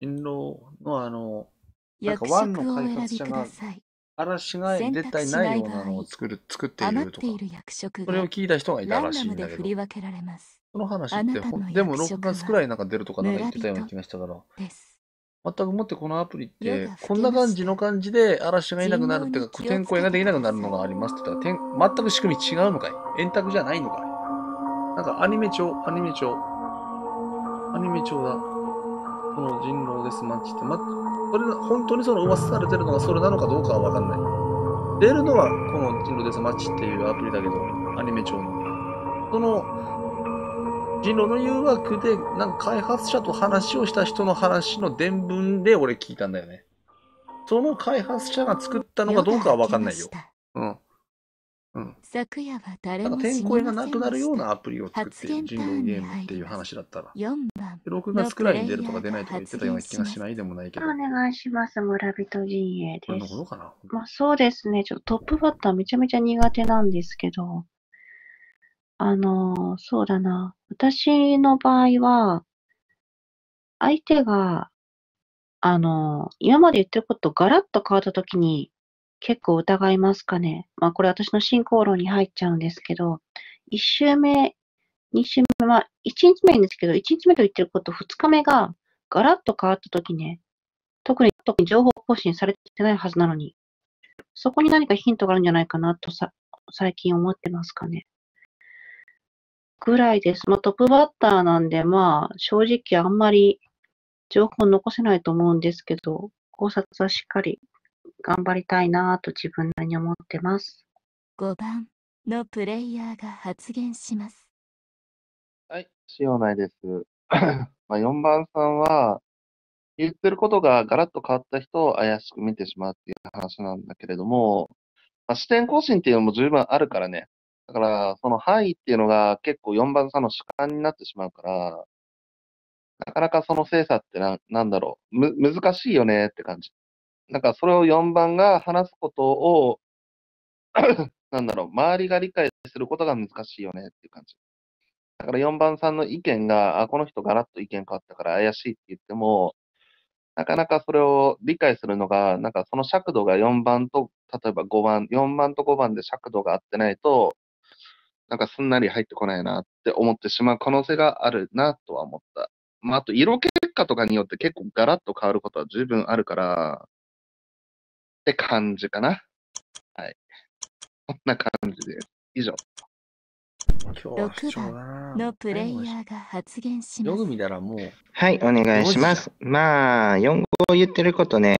人狼のあの、なんか役ワンの開発者が。嵐が選絶対ないようなのを作る、作っているとか、それをが聞いた人がいたらしいんだけど。その話あってでも6役職月くらいはなんか出るとかなんか言ってたような気がしたから。全くもってこのアプリってこんな感じの感じで嵐がいなくなるっていうか、人狼に気を天候ができなくなるのがありますって言ったら、天全く仕組み違うのかい？円卓じゃないのかい？なんかアニメ帳、アニメ帳、アニメ帳だ。この人狼デスマッチって、ま、これ本当にその噂されてるのがそれなのかどうかはわかんない。出るのはこの人狼デスマッチっていうアプリだけど、アニメ帳の。その人狼の誘惑で、なんか開発者と話をした人の話の伝聞で俺聞いたんだよね。その開発者が作ったのかどうかはわかんないよ。うん。うん。昨夜は誰なんかも天候がなくなるよう。なアプリを作っている人狼ゲームっていう話だったら。4番で6月くらいに出るとか出ないとか言ってたような気がしないでもないけど。お願いします。村人陣営です。なことかな。まあそうですね。ちょっとトップバッターめちゃめちゃ苦手なんですけど、あのーそうだな。私の場合は、相手が、あのー今まで言ってることガラッと変わったときに結構疑いますかね。まあこれ私の進行論に入っちゃうんですけど、1週目、2週目、まあ1日目ですけど、1日目と言ってること2日目がガラッと変わったときね、特に、特に情報更新されてないはずなのに、そこに何かヒントがあるんじゃないかなとさ、最近思ってますかね。ぐらいです。まあ、トップバッターなんで、まあ、正直あんまり情報残せないと思うんですけど、考察はしっかり頑張りたいなと自分なりに思ってます。5番のプレイヤーが発言します。はい、塩内です。まあ、4番さんは、言ってることがガラッと変わった人を怪しく見てしまうっていう話なんだけれども、まあ、視点更新っていうのも十分あるからね。だから、その範囲っていうのが結構4番さんの主観になってしまうから、なかなかその精査ってな、なんだろう、む、難しいよねって感じ。なんかそれを4番が話すことを、なんだろう、周りが理解することが難しいよねっていう感じ。だから4番さんの意見が、あ、この人ガラッと意見変わったから怪しいって言っても、なかなかそれを理解するのが、なんかその尺度が4番と、例えば5番、4番と5番で尺度が合ってないと、なんかすんなり入ってこないなって思ってしまう可能性があるなとは思った。まあ、あと色結果とかによって結構ガラッと変わることは十分あるから、って感じかな。はい。こんな感じです。以上。今日は貴重だな。のプレイヤーが発言します。よく見たらもう、はい、お願いします。まあ、4号言ってることね、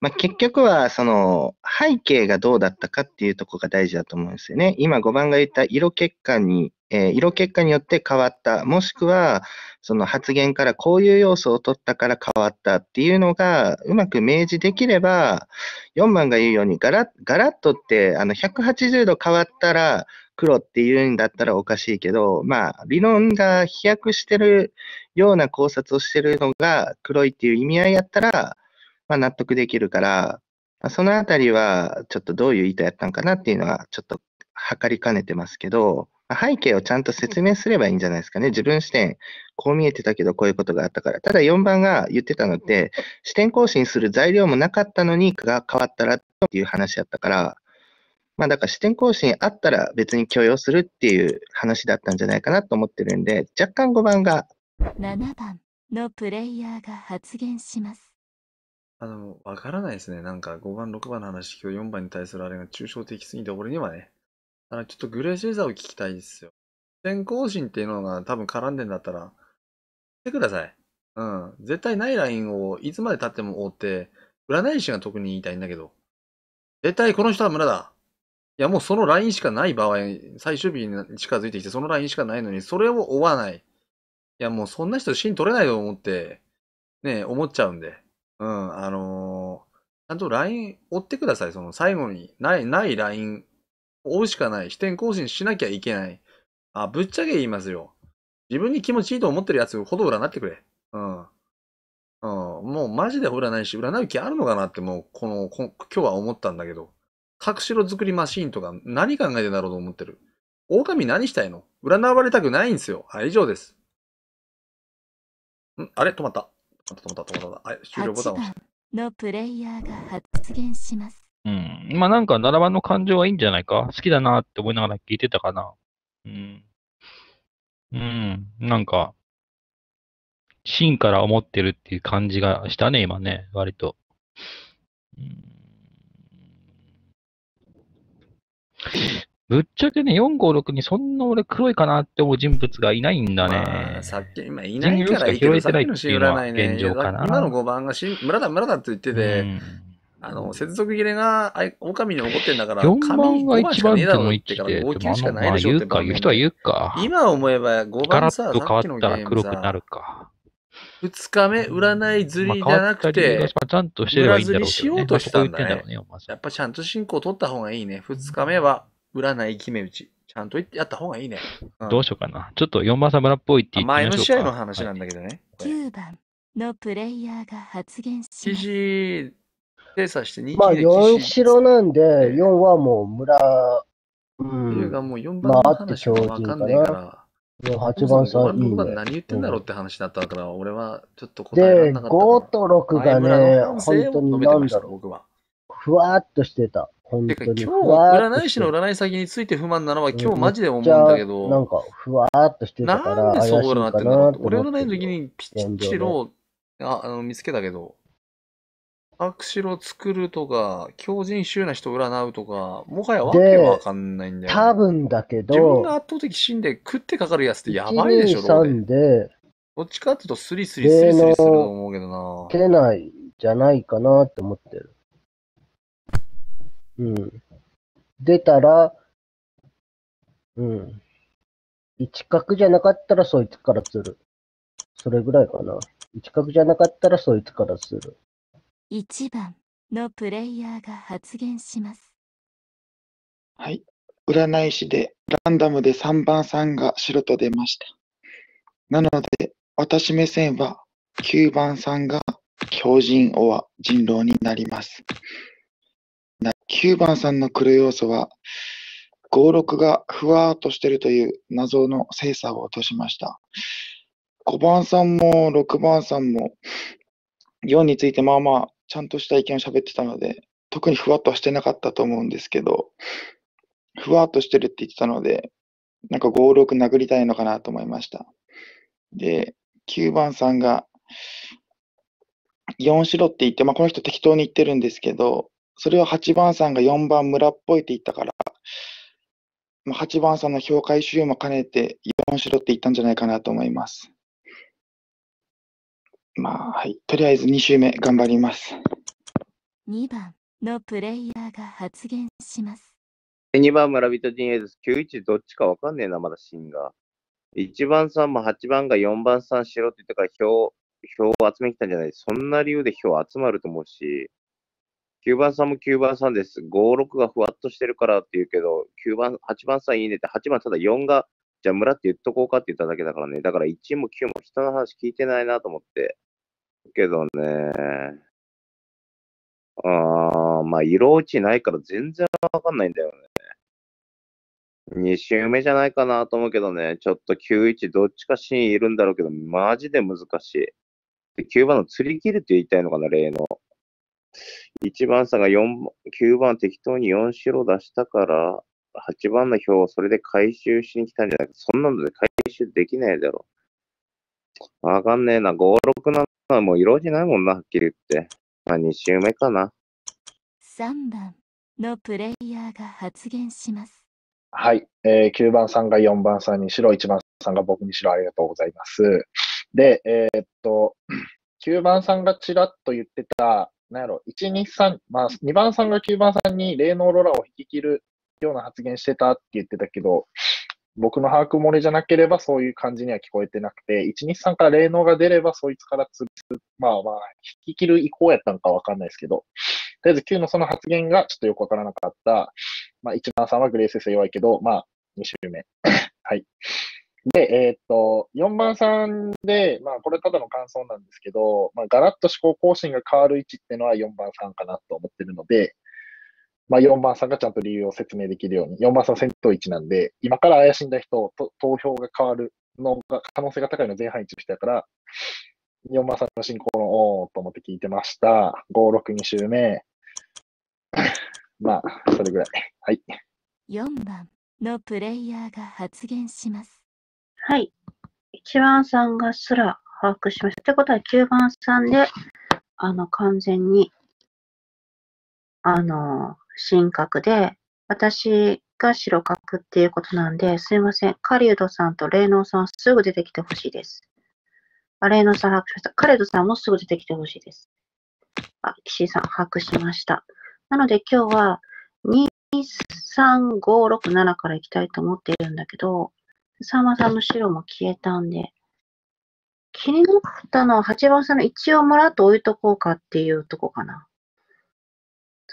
まあ、結局は、その、背景がどうだったかっていうところが大事だと思うんですよね。今5番が言った色結果に、えー色結果によって変わった、もしくは、その発言からこういう要素を取ったから変わったっていうのが、うまく明示できれば、4番が言うように、ガラッ、ガラッとって、あの、180度変わったら、黒っていうんだったらおかしいけど、まあ、理論が飛躍してるような考察をしてるのが黒いっていう意味合いやったら、まあ、納得できるから、まあそのあたりはちょっとどういう意図やったんかなっていうのはちょっと測りかねてますけど、背景をちゃんと説明すればいいんじゃないですかね。自分視点、こう見えてたけどこういうことがあったから。ただ4番が言ってたのって、視点更新する材料もなかったのにが変わったらっていう話やったから、まあだから視点更新あったら別に許容するっていう話だったんじゃないかなと思ってるんで、若干5番が7番のプレイヤーが発言します。あの、わからないですね。なんか5番、6番の話、今日4番に対するあれが抽象的すぎて、俺にはね。あの、ちょっとグレーシーザを聞きたいですよ。先行心っていうのが多分絡んでんだったら、してください。うん。絶対ないラインをいつまで経っても追って、占い師が特に言いたいんだけど、絶対この人は村だ。いや、もうそのラインしかない場合、最終日に近づいてきて、そのラインしかないのに、それを追わない。いや、もうそんな人芯取れないと思って、ね、思っちゃうんで。うん、あのーちゃんと LINE 追ってください。その最後に、ない、ない LINE 追うしかない。視点更新しなきゃいけない。あ、ぶっちゃけ言いますよ。自分に気持ちいいと思ってるやつほど占ってくれ。うん。うん、もうマジで占いし、占う気あるのかなってもう、この、今日は思ったんだけど。隠しろ作りマシーンとか何考えてんだろうと思ってる。狼何したいの？占われたくないんですよ。はい、以上です。ん？あれ？止まった。止まった止まった。あ、終了ボタン8押し番のプレイヤーが発言します。うん。まあなんか7番の感情はいいんじゃないか？好きだなって思いながら聞いてたかな。うん。うん。なんか、芯から思ってるっていう感じがしたね、今ね、割と。うんぶっちゃけね、456にそんな俺黒いかなって思う人物がいないんだまねあ、。さっき、今いないからいいけど、人形しか拾えてないさっていうのは現状かな今の5番がし村だ村だって言ってて、うんあの、接続切れが狼に怒ってんだから、4紙番が5番しかねえだ一番手のろうってから位置で、5球しかまあないでしょっ言うか、言う人は言うか。今思えば5ガラ番さ、ッと変わったら黒くなるか。2日目占い釣りじまあゃなくて、まあちゃんとしてればいいんだろうけど、ね。しようとしたんだねやっぱちゃんと進行取った方がいいね。2日目は占い決め打ち。ちゃんと言ってやった方がいいね。うんどうしようかな。ちょっと4番サムラっぽいって言ってみましょうか。前の試合の話なんだけどね。これ9番のプレイヤーが発言し記。事精査して2まあ、期で4白なんで、ええ4はもう村、うん、もう4番の話がわかんねえから。8番さんいい5番ね。何言ってんだろうって話だったから、俺はちょっと答えられで、なかったから。5と6がね、本当になんだろ僕は。う、ふわっとしてた。本当に。ふわーっと占い師の占い先について不満なのはうん今日マジで思うんだけなんど、か、ふわーっとしてたから、なんでそうなってかんだろう俺占いの時にピッチロああの見つけたけど、白白作るとか、強靭臭な人占うとか、もはやわけわかんないんだよ、ね。多分だけ自分ど、が圧倒的死んで食ってかかるやつってや1、ばいでしょ、2、ローで。3で、どっちかっていうとスリスリスリスリすると思うけどな。出ないじゃないかなって思ってる。うん。出たら、うん。一角じゃなかったらそいつから釣る。それぐらいかな。一角じゃなかったらそいつから釣る。1番のプレイヤーが発言します。はい。占い師でランダムで3番さんが白と出ました。なので、私目線は9番さんが強人オア人狼になります。な9番さんの黒要素は、56がふわーっとしてるという謎の精査を落としました。5番さんも6番さんも4についてまあまあちゃんとした意見を喋ってたので、特にふわっとはしてなかったと思うんですけど、ふわっとしてるって言ってたので、なんか5、6殴りたいのかなと思いました。で、9番さんが4しろって言って、まあこの人適当に言ってるんですけど、それを8番さんが4番村っぽいって言ったから、まあ、8番さんの評価集も兼ねて4しろって言ったんじゃないかなと思います。まあ、はい。とりあえず2周目頑張ります。2番のプレイヤーが発言します。2番村人陣営です。91どっちかわかんねえな、まだシーンが。1番さんも8番が4番さんしろって言ったから票、票を集めに来たんじゃないそんな理由で票集まると思うし、9番さんも9番さんです。5、6がふわっとしてるからって言うけど、9番、8番さんいいねって、8番ただ4が、じゃあ村って言っとこうかって言っただけだからね。だから1も9も人の話聞いてないなと思って。けどね、あーまあ色落ちないから全然わかんないんだよね。2周目じゃないかなと思うけどね、ちょっと91どっちかシーンいるんだろうけど、マジで難しい。で9番の釣り切るって言いたいのかな、例の。1番さんが4、9番適当に4白出したから、8番の票をそれで回収しに来たんじゃないか。そんなので回収できないだろう。わかんねえな。5、6なんのはもう色落ちないもんな、はっきり言って。まあ2周目かな。3番のプレイヤーが発言します。はい。えー9番さんが4番さんに白、1番さんが僕に白、ありがとうございます。で、えーっと、9番さんがちらっと言ってた、なんやろ、1、2、3、まあ、2番さんが9番さんに霊能ロラを引き切るような発言してたって言ってたけど、僕の把握漏れじゃなければそういう感じには聞こえてなくて、1、2、3から霊能が出ればそいつから潰す、まあまあ、引き切る意向やったのかわかんないですけど、とりあえず9のその発言がちょっとよくわからなかった。まあ、1番さんはグレース性弱いけど、まあ、2周目。はい。で、えーっと、4番さんで、まあ、これただの感想なんですけど、まあ、ガラッと思考更新が変わる位置っていうのは4番さんかなと思ってるので、まあ、4番さんがちゃんと理由を説明できるように、4番さん戦闘位置なんで、今から怪しんだ人と投票が変わるのが可能性が高いの前半位置の人だから、4番さんの進行のおーと思って聞いてました。5、6、2周目。まあ、それぐらい。はい。4番のプレイヤーが発言します。はい。1番さんがすら把握しました。ってことは9番さんで、あの、完全に、あの、神格で、私が白角っていうことなんで、すいません。カリウドさんとレイノーさんすぐ出てきてほしいです。あ、レイノーさん把握しました。カリウドさんもすぐ出てきてほしいです。あ、岸さん把握しました。なので今日は、2、3、5、6、7から行きたいと思っているんだけど、さんまさんの白も消えたんで、気になったのは8番さんの一応村と置いとこうかっていうとこかな。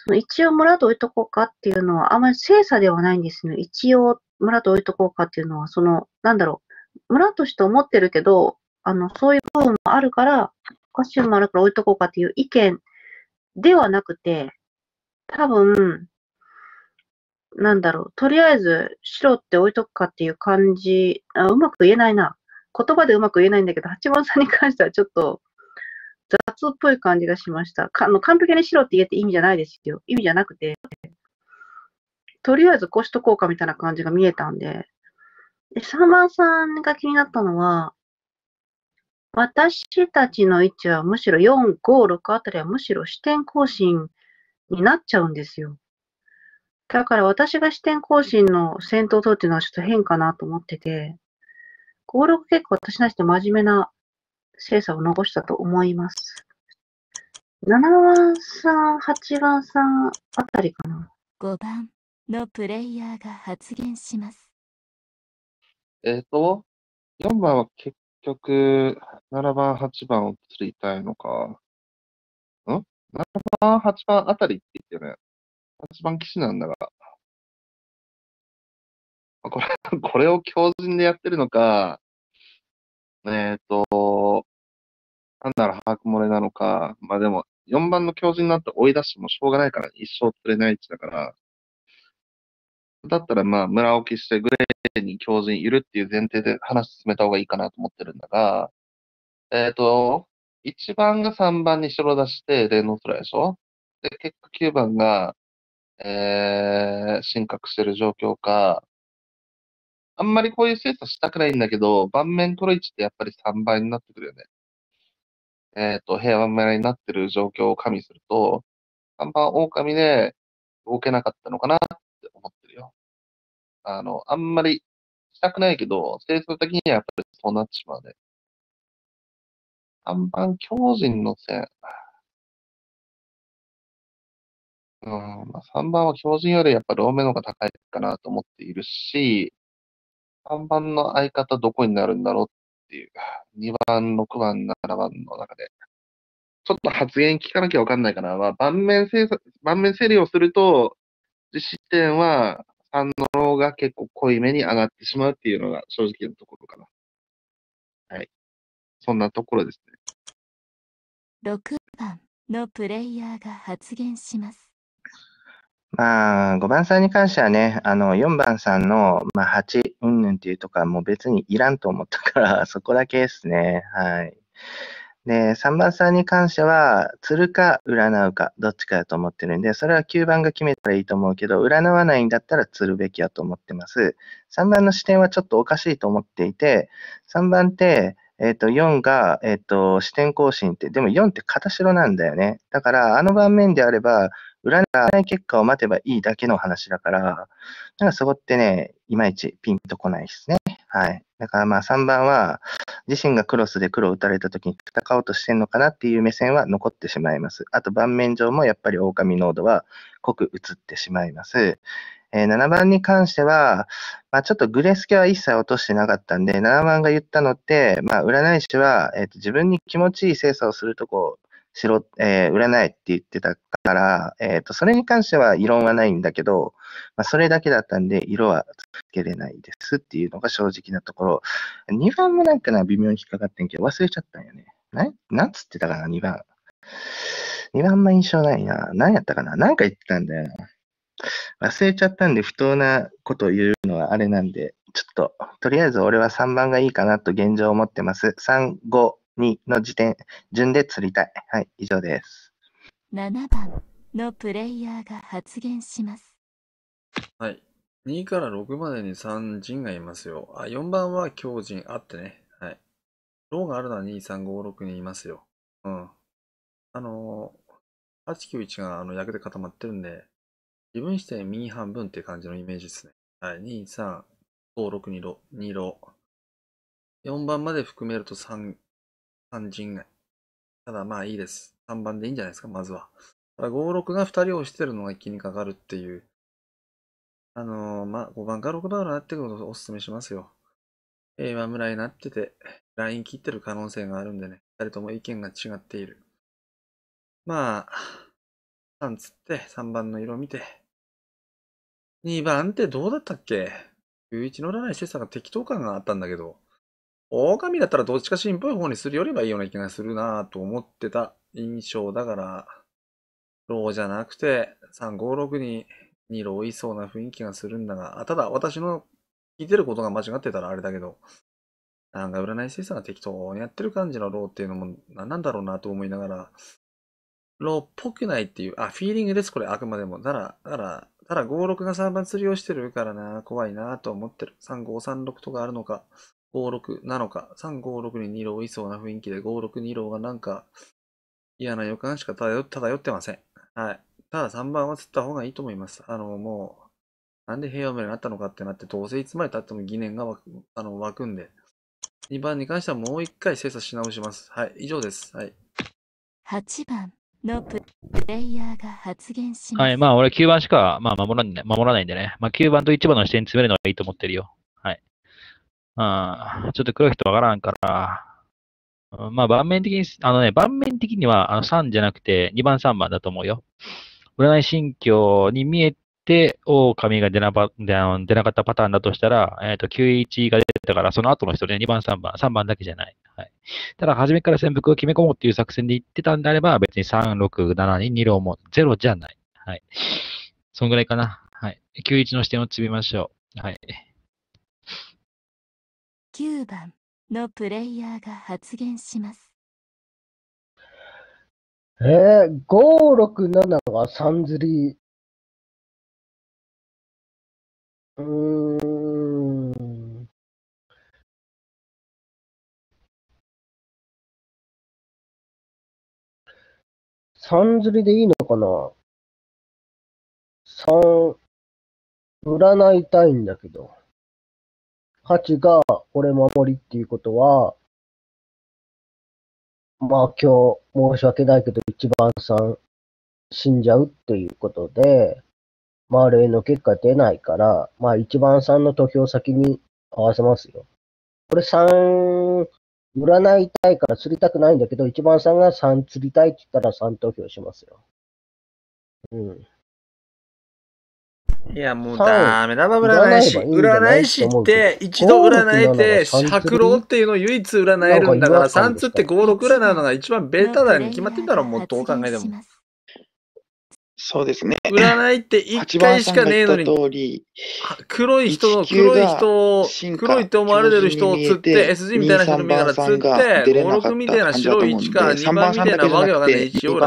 その一応村と置いとこうかっていうのはあまり精査ではないんですよ。一応村と置いとこうかっていうのは、その、なんだろう、村として思ってるけど、あの、そういう部分もあるから、おかしいもあるから置いとこうかっていう意見ではなくて、多分、なんだろう、とりあえず白って置いとくかっていう感じ、あうまく言えないな。言葉でうまく言えないんだけど、八番さんに関してはちょっと雑っぽい感じがしました。かの完璧に白って言えって意味じゃないですよ。意味じゃなくて、とりあえずこうしとこうかみたいな感じが見えたんで、で3番さんが気になったのは、私たちの位置はむしろ4、5、6あたりはむしろ視点更新になっちゃうんですよ。だから私が視点更新の先頭を取っていうのはちょっと変かなと思ってて、5、6結構私なして真面目な精査を残したと思います。7番さん、8番さんあたりかな。5番のプレイヤーが発言します。えっ、と、4番は結局、7番、8番を釣りたいのか。ん ?7 番、8番あたりって言ってよね。8番騎士なんだが。あこれ、これを強靭でやってるのか、えっ、と、なんだろう、把握漏れなのか。まあでも、4番の強靭になって追い出してもしょうがないから、一生釣れない位置だから。だったら、まあ、村置きしてグレーに強靭いるっていう前提で話進めた方がいいかなと思ってるんだが、えっ、と、1番が3番に白出して、霊能空でしょ？で、結果9番が、えー、進角してる状況か、あんまりこういう精査したくないんだけど、盤面黒位置ってやっぱり3倍になってくるよね。えっ、と、平和村になってる状況を加味すると、3番狼で動けなかったのかなって思ってるよ。あの、あんまりしたくないけど、精査的にはやっぱりそうなってしまうね。3番強靭の線。うん、まあ、3番は強靭よりやっぱりローメの方が高いかなと思っているし、3番の相方どこになるんだろうっていう、2番、6番、7番の中で。ちょっと発言聞かなきゃわかんないかな。まあ、盤面整、盤面整理をすると、実施点は3の方が結構濃いめに上がってしまうっていうのが正直なところかな。はい。そんなところですね。6番のプレイヤーが発言します。まあ、5番さんに関してはね、あの、4番さんの、まあ、8、うんぬんっていうとかもう別にいらんと思ったから、そこだけですね。はい。で、3番さんに関しては、釣るか占うか、どっちかだと思ってるんで、それは9番が決めたらいいと思うけど、占わないんだったら釣るべきだと思ってます。3番の視点はちょっとおかしいと思っていて、3番って、えっ、と、4が、えっ、と、視点更新って、でも4って片白なんだよね。だから、あの盤面であれば、占い結果を待てばいいだけの話だから、なんかそこってね、いまいちピンとこないですね。はい。だからまあ3番は、自身がクロスで黒を打たれた時に戦おうとしてんのかなっていう目線は残ってしまいます。あと盤面上もやっぱり狼ノードは濃く映ってしまいます。えー7番に関しては、まあ、ちょっとグレスケは一切落としてなかったんで、7番が言ったのって、まあ、占い師は、えーと自分に気持ちいい精査をするとこしろ、えー占いって言ってたから、えーと、それに関しては異論はないんだけど、まあ、それだけだったんで、色はつけれないですっていうのが正直なところ。2番もなんかな、微妙に引っかかってんけど、忘れちゃったんよね。な、なんつってたかな、2番。2番あんま印象ないな。何やったかななんか言ってたんだよな。忘れちゃったんで、不当なことを言うのはあれなんで、ちょっと、とりあえず俺は3番がいいかなと現状思ってます。3、5、2の時点、順で釣りたい。はい、以上です。7番のプレイヤーが発言します。はい。2から6までに3人がいますよ。あ、4番は強人あってね。はい。ローがあるのは2、3、5、6にいますよ。うん。あのー、891があの役で固まってるんで、自分視点右半分っていう感じのイメージですね。はい。2、3、5、6、2ロ、2ロ。4番まで含めると3、3人が。ただまあいいです。3番でいいんじゃないですか、まずは。ただ5、6が2人をしてるのが気にかかるっていう。あのー、まあ、5番から6番になってくることをお勧めしますよ。A は村になってて、ライン切ってる可能性があるんでね、2人とも意見が違っている。まあ、3つって3番の色見て、2番ってどうだったっけ ?91 の占いしてたが適当感があったんだけど、狼だったらどっちかシンっぽい方にするよりはいいような気がするなと思ってた印象だから、ローじゃなくて356に2ローいそうな雰囲気がするんだが、ただ私の聞いてることが間違ってたらあれだけど、なんか占い師さんが適当にやってる感じの狼っていうのも何なんだろうなと思いながら、狼っぽくないっていう、あ、フィーリングです、これあくまでも。だから、だら、ただ56が3番吊りをしてるからな、怖いなと思ってる。3536とかあるのか、56なのか、356に2狼いそうな雰囲気で、562ローがなんか嫌な予感しか漂ってません。はい。ただ3番は吊った方がいいと思います。あの、もう、なんで平和村になったのかってなって、どうせいつまで経っても疑念が湧くあの湧くんで、2番に関してはもう一回精査し直します。はい、以上です。はい。8番のプレイヤーが発言します。はい、まあ俺9番しか、まあ、守らない守らないんでね。まあ9番と1番の視点詰めるのがいいと思ってるよ。ちょっと黒い人わからんから、まあ盤面的に、あのね、盤面的にはあの3じゃなくて2番3番だと思うよ。占い心境に見えて、狼が出なば出出なかったパターンだとしたら、えっ、と、91が出たから、その後の人で2番、3番、3番だけじゃない。はい。ただ、初めから潜伏を決め込もうっていう作戦で言ってたんであれば、別に3、6、7に2ローも0じゃない。はい。そんぐらいかな。はい。91の視点を積みましょう。はい。9番のプレイヤーが発言します。えー、5、6、7が3釣り。うーん。3釣りでいいのかな ?3、占いたいんだけど。8が俺守りっていうことは、まあ今日申し訳ないけど1番さん死んじゃうっていうことで、まあ例の結果出ないから、まあ1番さんの投票先に合わせますよ。これ3、占いたいから釣りたくないんだけど、1番さんが3釣りたいって言ったら3投票しますよ。うん。いや、もう三ダメだわ、占い師。占い師って一度占えて、白老っていうのを唯一占えるんだから、3つって5、6占うのが一番ベータだに決まってんだろ、もうどう考えても。そうですね。占いって一8番回しかねえのに、黒い人の、1級が黒い人を、黒いって思われてる人を釣って、SG みたいな人の身から釣って、2 3番さんが出れなかった5、6みたいな白い1か、2感じだと思うんで番みたいなわけわかんない3 1を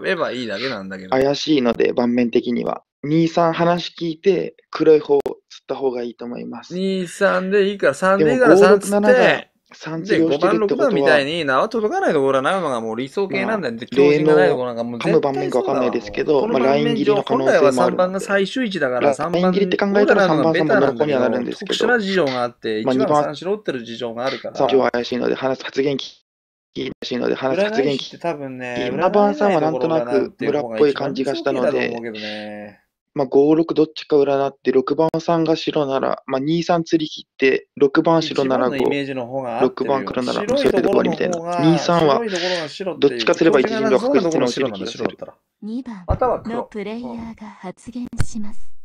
占えばいいだけなんだけど。怪しいので、盤面的には。2、3話聞いて、黒い方を釣った方がいいと思います。2、3でいいから、3でいいから3 5、つっ6、7がて、3で、釣りを5番、してるって6ことは番みたい、に縄届かないところを占うのがもう理想形なんだよ。で、強例靭がないとこのろなんかもう噛む盤面かわかんないですけど、まあ、ライン切りの可能性本来は3もあるので。番が最終位置だから、3番ライン切りって考えたらを占うのが3番さんもベタなんだ残りにはなるんですけど特殊な事情があって、まあ1番二番3白ってる事情があるから、さあ、は怪しいので、話す発言聞き怪しいので、話す発言聞いて多分ね、今番さんはなんとなく村っぽい感じがしたのでね。まあ、5、6どっちか占って、6番さんが白なら、まあ、2、3釣り切って、6番白なら一番のイメー5、ジの方が合って6るよ番黒なら、白いそれで終わりみたいな。ところの方が2、3は白いところが白っていうどっちかすれば一陣が確実に落ちる白なんだ気がする。白だったら。2番または黒のプレイヤーが発言します。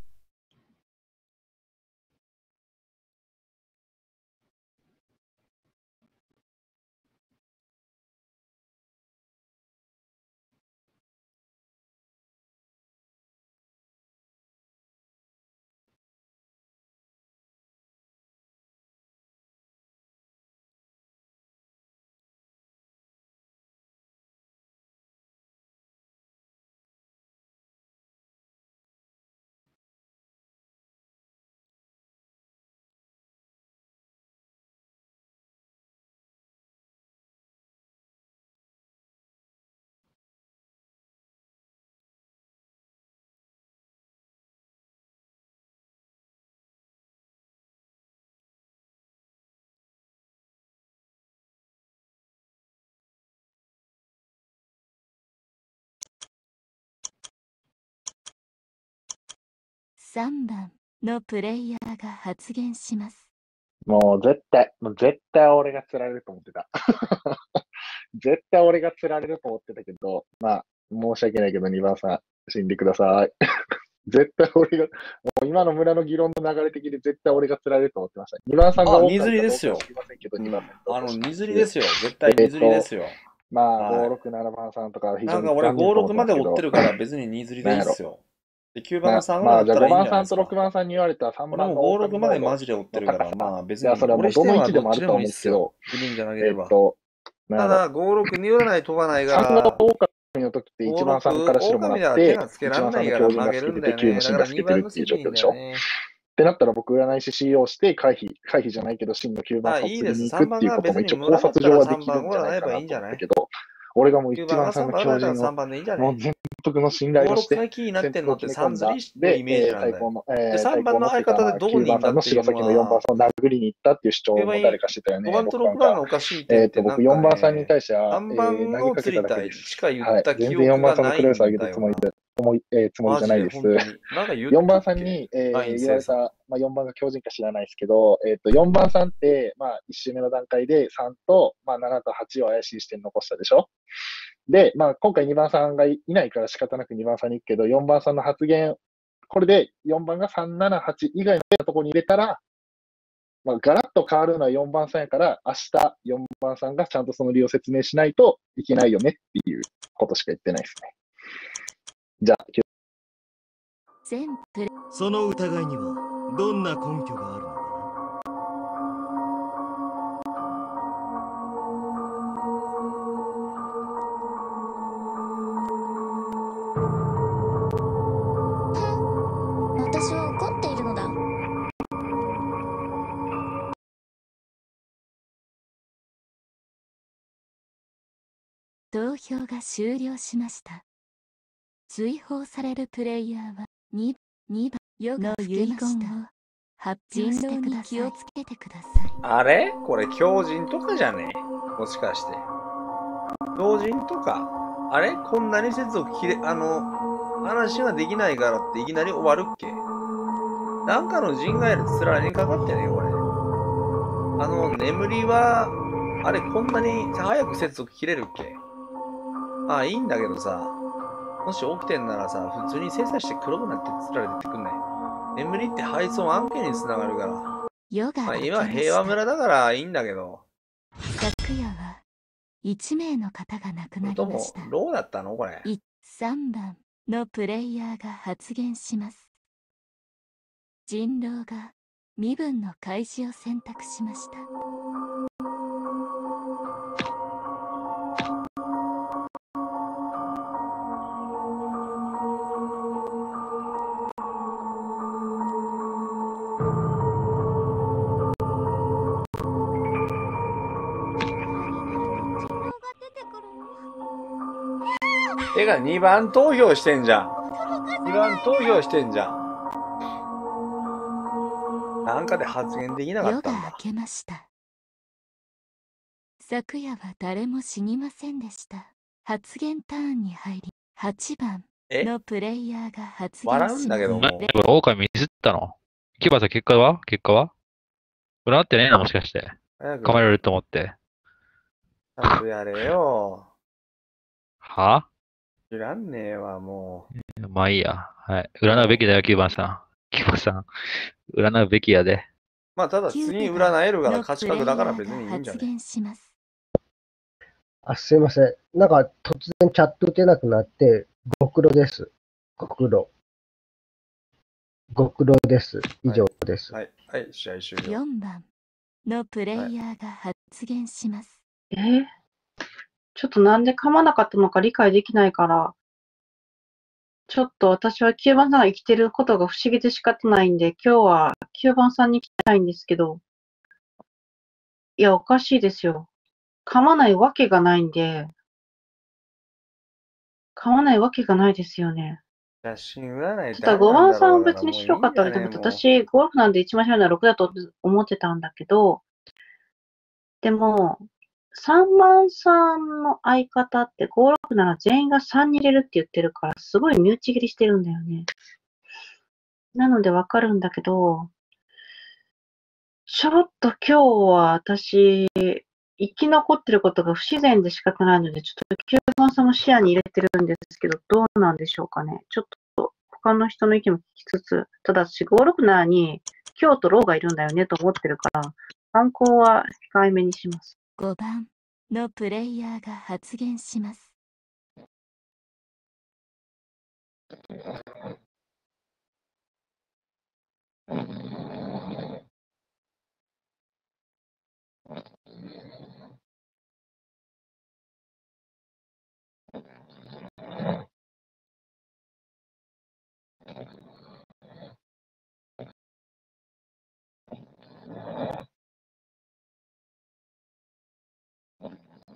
3番のプレイヤーが発言します。もう絶対、もう絶対俺が釣られると思ってた。絶対俺が釣られると思ってたけど、まあ、申し訳ないけど、2番さん、死んでください。絶対俺が、もう今の村の議論の流れ的に絶対俺が釣られると思ってました。2番さんがあ、多かっですよかどうか知りませんけど、うん2番さんあの、二釣りですよ。絶対二釣りですよ。まあ、はい5、6、7番さんとか非常になんか俺5、残念と思6まで追ってるから別に二釣りでいいっすよ。で、9番まあの3まあ、じゃあ5番さんとじゃないですか。6番さんに言われた3俺番のも5、6までママジで追ってるから、まあ別にいや、それはもうどの位置でもあると思うんですすけよど。、自分じゃなけえれば。っと、ただ、5、6に寄らないとがないか3がら、狼の時って1番さんから白もらって、1狼では手がつけらん番さなんいからの強靭がつ負けるんだよけてて、9ね。の芯だから2がつけてる番のっていう状況でしょ。ってなったら僕、占い師 CEO して回避、回避じゃないけど、真の9番あ、さんに行3くっていうことも一応考察上はで3番をきるんじゃないかないと思ったけど、俺がもう9 1番が3番さんの番だったら強靭を3番でいいんじゃないもう全幅の信頼をして、5 6回キーになってんのって3戦闘を決め込んだ釣りのイメージで、なんだよえでー、3番の相方でどこにい9んだ番さんのっていうの白崎の4番は、さんを殴りに行ったっていう主張も誰かしてたよ5ね。番と6 6番が。番がおかしいってえっと、僕言ってなんか4番さんにね、対しては、3え番ー、投げをかけ釣りたいただけです。しか言はい。った記全然4憶が番さんのクレース上げたつもりよな。で、思いえーつもりじゃないです。で本当に。なんか言っ4番さんに、えー言われた。まあ、4番が強靭か知らないですけど、えっと、4番さんって、まあ、1周目の段階で3と、まあ、7と8を怪しい視点に残したでしょで、まあ、今回2番さんがいないから仕方なく2番さんに行くけど、4番さんの発言、これで4番が3、7、8以外のところに入れたら、まあ、ガラッと変わるのは4番さんやから、明日4番さんがちゃんとその理由を説明しないといけないよねっていうことしか言ってないですね。じゃあ、全プレその疑いにはどんな根拠があるの投票が終了しました。追放されるプレイヤーは2、2番夜が遺言を発表してください。気をつけてください。あれ？これ強靭とかじゃね？えもしかして。強靭とか？あれ？こんなに接続切れ、あの、話ができないからっていきなり終わるっけ？なんかの人外列つられにかかってねこれ。あの、眠りは、あれこんなに早く接続切れるっけ？ああ、いいんだけどさ、もし起きてんならさ、普通に精査して黒くなってつられてってくんね。眠りって配送案件につながるから。まあ、今平和村だからいいんだけど。昨夜は1名の方が亡くなりどうもました。、ローだったの？これ。い3番のプレイヤーが発言します。人狼が身分の開示を選択しました。てか2番投票してんじゃん。2番投票してんじゃん。なんかで発言できなかったんだ。夜が明けました。昨夜は誰も死にませんでした。発言ターンに入り、8番え？のプレイヤーが発言し笑うんだけどもなこれ、狼ミスったの？キバさん、結果は？結果は？占ってねえな、もしかして。早く構えられると思って。ちゃんとやれよ。は？知らんねえわ、もまあいいや。はい。占うべきだよ、キューバンさん。キューバンさん。占うべきやで。う。まあ、ただ次に占えるから勝ち確だから別にいいんじゃ発ね言します。あ、すいません。なんか突然チャット打てなくなって、ご苦労です。ご苦労。ご苦労です。以上です。はい、はい、試合終了。4番のプレイヤーが発言します。え？ーちょっとなんで噛まなかったのか理解できないから、ちょっと私は9番さんが生きてることが不思議で仕方ないんで、今日は9番さんに聞きたいんですけど、いや、おかしいですよ。噛まないわけがないんで、噛まないわけがないですよね。写真占いただ5番さんは別に白かったら、でも私、ゴルフなんで一番白いのは6だと思ってたんだけど、でも、3番さんの相方って5、6なら全員が3に入れるって言ってるから、すごい身内切りしてるんだよね。なのでわかるんだけど、ちょっと今日は私、生き残ってることが不自然で仕方ないので、ちょっと9番さんも視野に入れてるんですけど、どうなんでしょうかね。ちょっと他の人の意見も聞きつつ、ただ私567に京とローがいるんだよねと思ってるから、参考は控えめにします。5番のプレイヤーが発言します。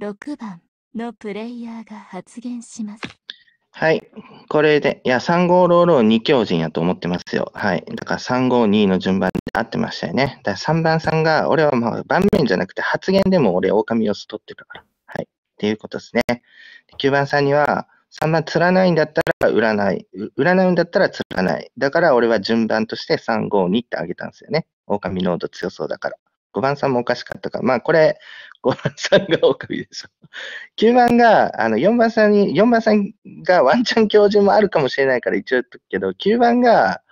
6番のプレイヤーが発言します。はい。これで、いや、3566二強人やと思ってますよ。はい。だから352の順番で合ってましたよね。だ3番さんが、俺はまあ盤面じゃなくて発言でも俺、狼要素取ってたから。はい。っていうことですね。9番さんには、3番釣らないんだったら占い。う占うんだったら釣らない。だから俺は順番として352ってあげたんですよね。狼濃度強そうだから。5番さんもおかしかったから。まあこれ、5番さんが狼でしょ。9番が、あの、4番さんに、4番さんがワンチャン標準もあるかもしれないから一応言っとくけど、9番が、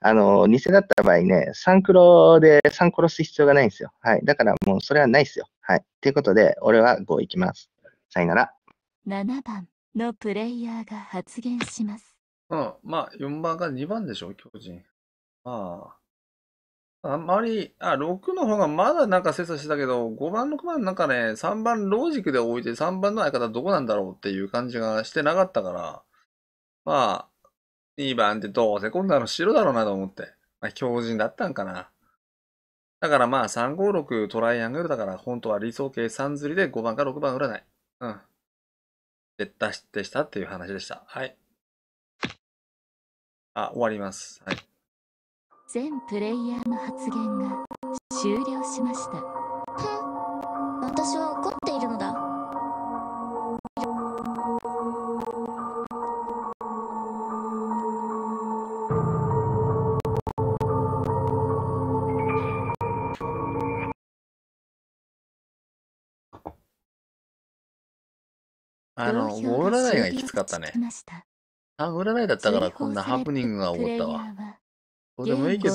あの、偽だった場合ね、3黒で3殺す必要がないんですよ。はい。だからもうそれはないですよ。はい。ということで、俺は5いきます。さよなら。7番のプレイヤーが発言します。うん、まあ、4番が2番でしょ、巨人。まあ、あんまり、あ、6の方がまだなんか精査してたけど、5番、6番なんかね、3番ロジックで置いて3番の相方どこなんだろうっていう感じがしてなかったから、まあ、2番ってどうせ今度の白だろうなと思って。まあ、強人だったんかな。だからまあ、356トライアングルだから、本当は理想形3釣りで5番か6番占い。うん。で、出しでしたっていう話でした。はい。あ、終わります。はい。全プレイヤーの発言が終了しました。私は怒っているのだ。あの、投5票が占いがきつかったねし。ました。3占いだったからこんなハプニングが起こったわ。どうでもいいけど、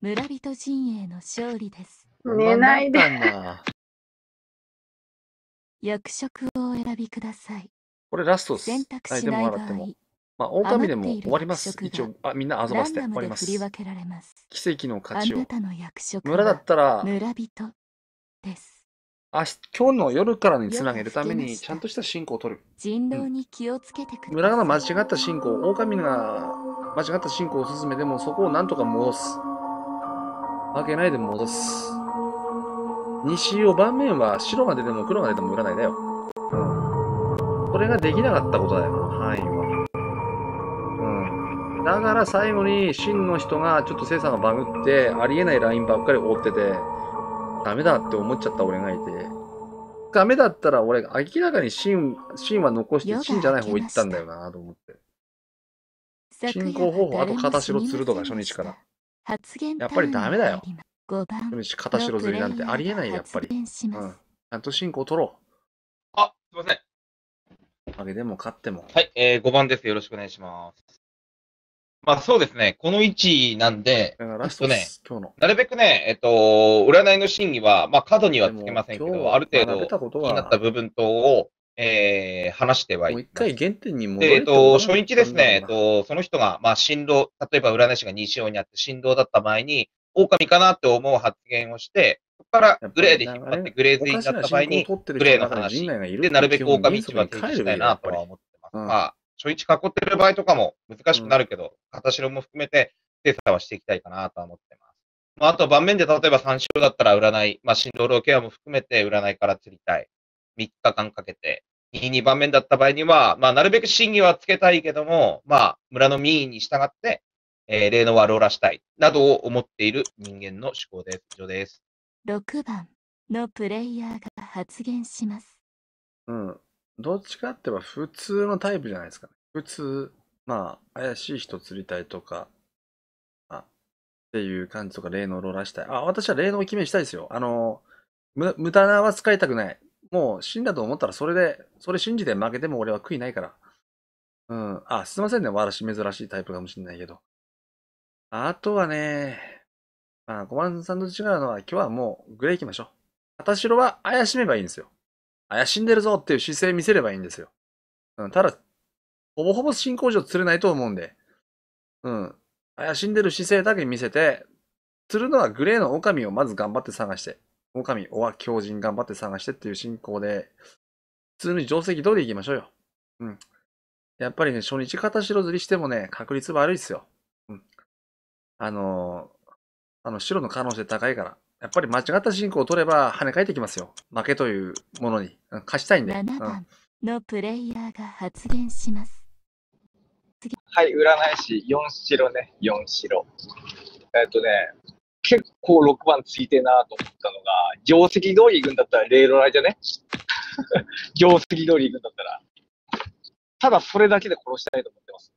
村人陣営の勝利です。寝ないで4番だったんだ役職をお選びください。これラストです。選択しない場合。まあ、狼でも終わります。一応、あ、みんな遊ばせて終わりま。です振り分けられます。奇跡のあ勝ちを。なたの役職村だったら、村人です。あ今日の夜からにつなげるために、ちゃんとした進行を取る。人狼に気をつけてください。村が間違った進行、狼が間違った進行を進めても、そこをなんとか戻す。負けないで戻す。西を盤面は白が出ても黒が出ても占いだよ。うん。それができなかったことだよ、範囲は。うん。だから最後に真の人がちょっと精査がバグって、ありえないラインばっかり追ってて、ダメだって思っちゃった俺がいて。ダメだったら俺、明らかに真、真は残して、真じゃない方行ったんだよなと思って。進行方法、あと片白釣るとか初日から。発言やっぱりダメだよ。5番初日片白釣りなんてありえないよ、やっぱり。うん。ちゃんと進行取ろあ、すいません。う。負けでも勝っても。はい、えー、5番です。よろしくお願いします。まあそうですね、この位置なんで、ラストです、今日の。なるべくね、えっと、占いの真偽は、まあ角にはつけませんけど、ある程学べたこと度は気になった部分等を、えー、話してはいもう一回原点に戻で、えっとと、初日ですね、えっと、その人が、まあ、振動、例えば占い師が西尾にあって振動だった場合に、狼かなって思う発言をして、そこからグレーで引っ張ってグレーズになった場合に、グレーの話で、なるべく狼に一番提示したいなとは思ってますが、初日囲ってる場合とかも難しくなるけど、片白も含めて精査はしていきたいかなとは思ってます。まあ、あと盤面で例えば3勝だったら占い、まあ、振動ローケアも含めて占いから釣りたい。3日間かけて。2、2番面だった場合には、まあ、なるべく審議はつけたいけども、まあ、村の民意に従って、えー、例のワローラしたい、などを思っている人間の思考です。以上です。6番のプレイヤーが発言します。うん。どっちかって言えば普通のタイプじゃないですかね。普通、まあ、怪しい人釣りたいとか、あ、っていう感じとか、霊能ローラーしたい。あ、私は霊能を決めしたいですよ。あの、む無駄なは使いたくない。もう死んだと思ったらそれで、それ信じて負けても俺は悔いないから。うん。あ、すいませんね。私珍しいタイプかもしれないけど。あとはね、まあ、小松さんと違うのは、今日はもうグレー行きましょう。片白は怪しめばいいんですよ。怪しんでるぞっていう姿勢見せればいいんですよ。うん、ただ、ほぼほぼ進行上釣れないと思うんで、うん。怪しんでる姿勢だけ見せて、釣るのはグレーの狼をまず頑張って探して、狼、おは狂人頑張って探してっていう進行で、普通に定石通り行きましょうよ。うん。やっぱりね、初日片白釣りしてもね、確率悪いっすよ。うん。あのーあの、白の可能性高いから。やっぱり間違った進行を取れば跳ね返ってきますよ。負けというものに。うん勝ちたいんで。7うん番のプレイヤーが発言します。はい、占い師、4白ね、4白。えっとね、結構6番ついてなと思ったのが、定石通り行くんだったらレーロライじゃね？定石通り行くんだったら。ただそれだけで殺したいと思ってます。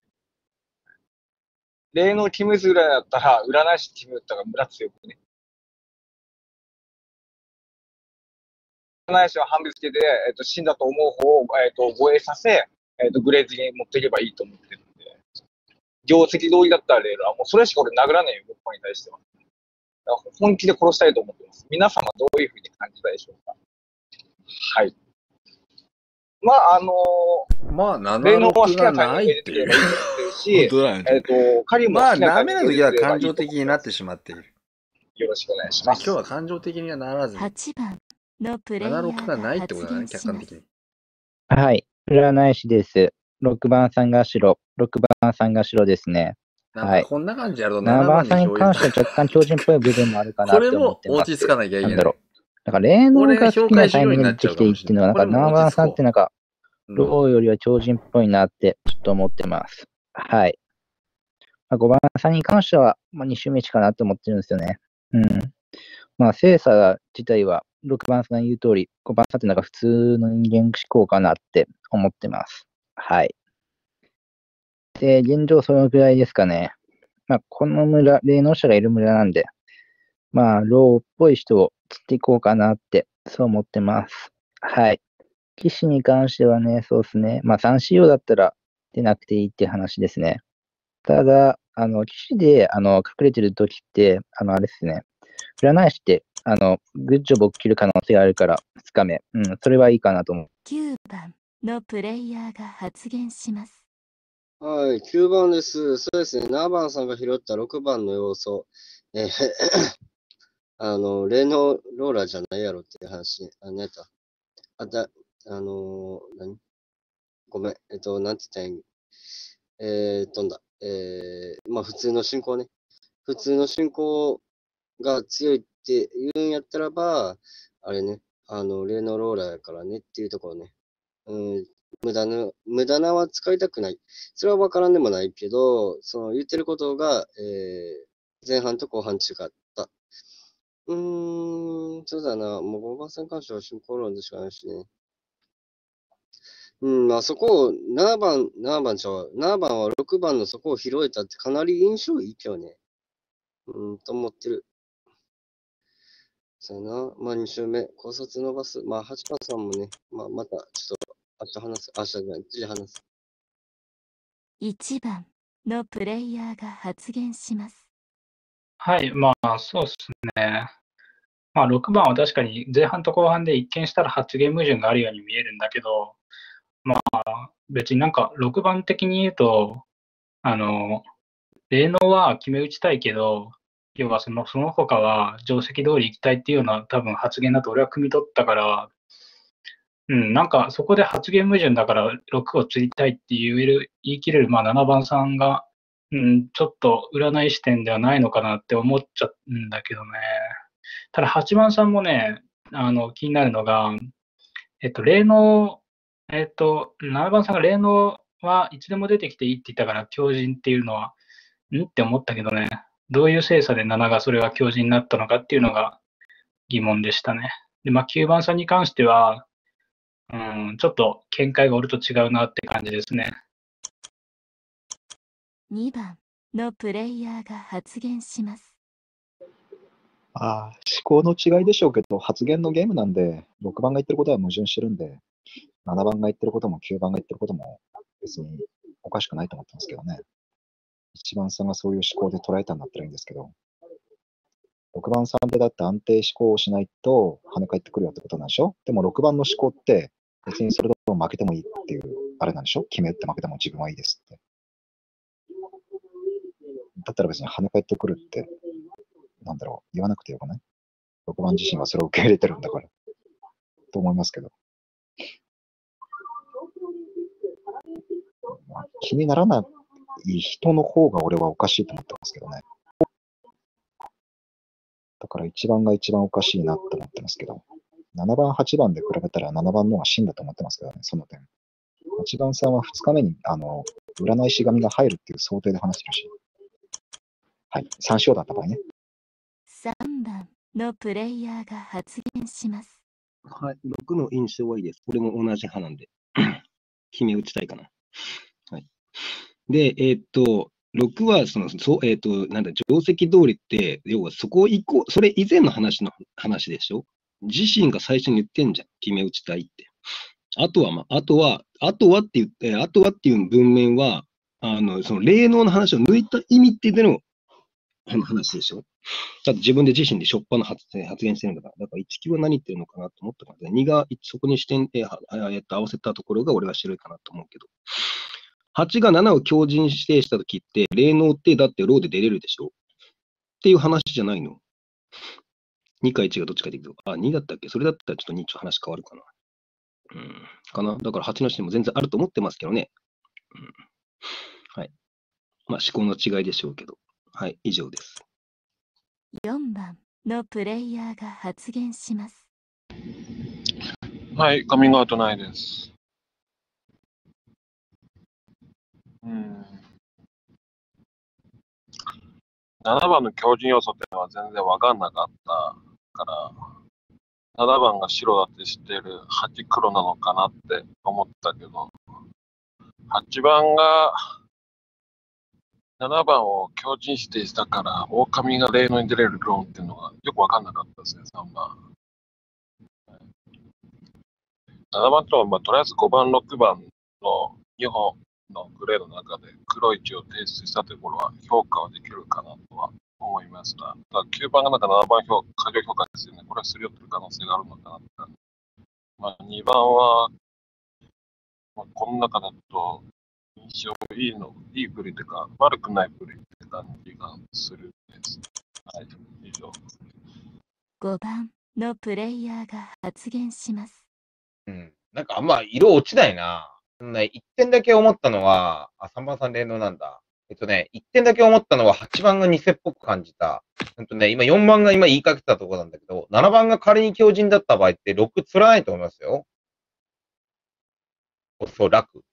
霊能キムズぐらいだったら、占い師キムったが村強くね。占い師は半分つけて、えっと、死んだと思う方を、えっと、護衛させ、えっと、グレーズに持っていけばいいと思ってるんで。定石通りだったらレールは、もうそれしか俺殴らねえよ、僕に対しては。本気で殺したいと思ってます。皆様どういうふうに感じたでしょうか？はい。まあ、あのまあ、霊能は好76きながタイミングで出てないっていうればいいと思ってるし、本当だよねえっ、と、カリもまあ、好きなタダメな時はイミングで出てればい感情いと的になってしまっている。よろしくお願いしまあ、ます。今日は感情的にはならずに。8番のプレイヤー76がないがってことだね。客観的に。はい。占い師です。6番さんが白。6番さんが白ですね。はい。なんかこんな感じやると7 7番番さんに関しては若干強人っぽい部分もあるかな こって思っれもてます。落ち着かなきゃいけない。なんだろう。なんか、霊能俺がが好きなタイミングでになっちゃうかできていいっていうのは、なんかこれも7番さんってなんか、うんローよりは超人っぽいなってちょっと思ってます。はい。まあ、5番さんに関しては、まあ、2周目かなと思ってるんですよね。うん。まあ、精査自体は、6番さんが言う通り、5番さんってなんか普通の人間思考かなって思ってます。はい。で、現状そのぐらいですかね。まあ、この村、霊能者がいる村なんで、まあ、ローっぽい人を釣っていこうかなって、そう思ってます。はい。騎士に関してはね、そうですね。まあ、3仕様だったら出なくていいって話ですね。ただ、あの、騎士で、あの、隠れてる時って、あの、あれですね。占い師って、あの、グッジョブを切る可能性があるから、2日目。うん、それはいいかなと思う。9番のプレイヤーが発言します。はい、9番です。そうですね、7番さんが拾った6番の要素。えー あの、霊能ローラーじゃないやろっていう話。あ、何やった？あた、あのー何？ごめん、えっと、なんて言ったらいい？えー、飛んだ。えー、まあ普通の進行ね。普通の進行が強いって言うんやったらば、あれね、あの、霊能ローラーやからねっていうところね。うん、無駄な、無駄なは使いたくない。それは分からんでもないけど、その言ってることが、えー、前半と後半違った。うーん、そうだな。もう5番さんに関しては進行論でしかないしね。うん、まあそこを7番、7番ちゃう。7番は6番のそこを拾えたってかなり印象いいけどね。うん、と思ってる。そうやな。まあ2周目、考察伸ばす。まあ8番さんもね、まあまたちょっと明日話す。明日じゃない、次話す。1番のプレイヤーが発言します。はい、まあ、そうですね。まあ、6番は確かに前半と後半で一見したら発言矛盾があるように見えるんだけど、まあ、別になんか6番的に言うと、あの、霊能は決め打ちたいけど、要はそのその他は定石通り行きたいっていうような多分発言だと俺は汲み取ったから、うん、なんかそこで発言矛盾だから6を釣りたいって言える、言い切れる、まあ7番さんが、うん、ちょっと占い視点ではないのかなって思っちゃうんだけどね。ただ8番さんもね、あの、気になるのが、えっと、霊能、えっと、7番さんが霊能はいつでも出てきていいって言ったから、強靭っていうのは、ん？って思ったけどね、どういう精査で7がそれが強靭になったのかっていうのが疑問でしたね。で、まあ、9番さんに関しては、うん、ちょっと見解が俺と違うなって感じですね。2番のプレイヤーが発言します。ああ、思考の違いでしょうけど、発言のゲームなんで、6番が言ってることは矛盾してるんで、7番が言ってることも9番が言ってることも別におかしくないと思ってますけどね。1番さんがそういう思考で捉えたんだったらいいんですけど、6番さんでだって安定思考をしないと跳ね返ってくるよってことなんでしょ？でも6番の思考って別にそれと負けてもいいっていうあれなんでしょ？決めって負けても自分はいいですって。だったら別に跳ね返ってくるって、なんだろう、言わなくてよくない ?6 番自身はそれを受け入れてるんだから。と思いますけど。まあ、気にならない人の方が俺はおかしいと思ってますけどね。だから1番が一番おかしいなって思ってますけど、7番、8番で比べたら7番の方が真だと思ってますけどね、その点。8番さんは2日目に、あの、占い師神が入るっていう想定で話してるし。はい、3勝だった場合ね。3番のプレイヤーが発言します。はい、6の印象はいいです。俺も同じ派なんで、決め打ちたいかな。はい。で、えーっと、6は、その、そう、えーっと、なんだ、定石通りって、要はそこ以降、それ以前の話の話でしょ？自身が最初に言ってんじゃん。決め打ちたいって。あとは、まあ、あとは、あとはって言って、あとはっていう文面は、あの、その霊能の話を抜いた意味っていうのあの話でしょ？だって自分で自身でしょっぱな発言してるんだから。だから1級は何言ってるのかなと思ったから、2がそこに視点で、えっと合わせたところが俺は白いかなと思うけど。8が7を強靭指定したときって、霊能ってだってローで出れるでしょ？っていう話じゃないの ?2 か1がどっちかでいくと。あ、2だったっけ？それだったらちょっと2ちょ話変わるかな。うん。かな？だから8の視点も全然あると思ってますけどね。うん。はい。まあ思考の違いでしょうけど。はい、以上です。4番のプレイヤーが発言します。はい、カミングアウトないです。うん。7番の強靭要素っていうのは全然わかんなかったから、7番が白だって知ってる8黒なのかなって思ったけど、8番が7番を強靭指定したから、狼が霊能に出れるローンっていうのがよくわかんなかったですね、3番。7番とは、まあ、とりあえず5番、6番の2本のグレーの中で黒い字を提出したところは評価はできるかなとは思いました。ただ9番がなんか7番評過剰評価ですよね。これはすり寄ってる可能性があるのかなって感じ。まあ、2番は、まあ、この中だと印象いいの、いいプリというか、悪くないプリって感じがするです。はい、以上。5番のプレイヤーが発言します。うん。なんかあんま色落ちないな。そんな1点だけ思ったのは、あ、3番さん霊能なんだ。えっとね、1点だけ思ったのは8番が偽っぽく感じた。ほんとね、今4番が今言いかけたところなんだけど、7番が仮に強靭だった場合って6釣らないと思いますよ。おそらく。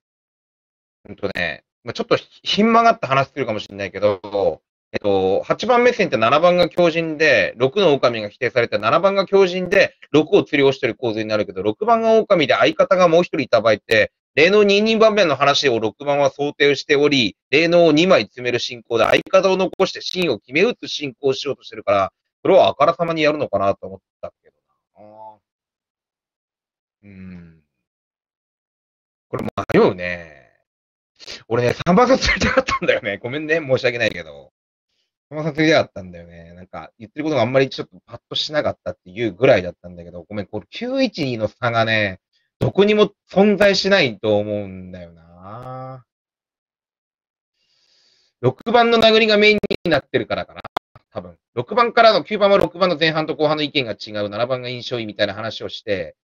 ほんとね、まあ、ちょっとひん曲がった話するかもしれないけど、えっと、8番目線って7番が強靭で、6の狼が否定されて、7番が強靭で、6を釣り押してる構図になるけど、6番が狼で相方がもう一人いた場合って、霊能2人番目の話を6番は想定しており、霊能を2枚詰める進行で相方を残して芯を決め打つ進行をしようとしてるから、それをあからさまにやるのかなと思ったけどな。うん。これ迷うね。俺ね、3番さん釣りたかったんだよね。ごめんね。申し訳ないけど。3番さん釣りたかったんだよね。なんか、言ってることがあんまりちょっとパッとしなかったっていうぐらいだったんだけど、ごめん、これ912の差がね、どこにも存在しないと思うんだよな。6番の殴りがメインになってるからかな。多分。6番からの、9番は6番の前半と後半の意見が違う、7番が印象いいみたいな話をして、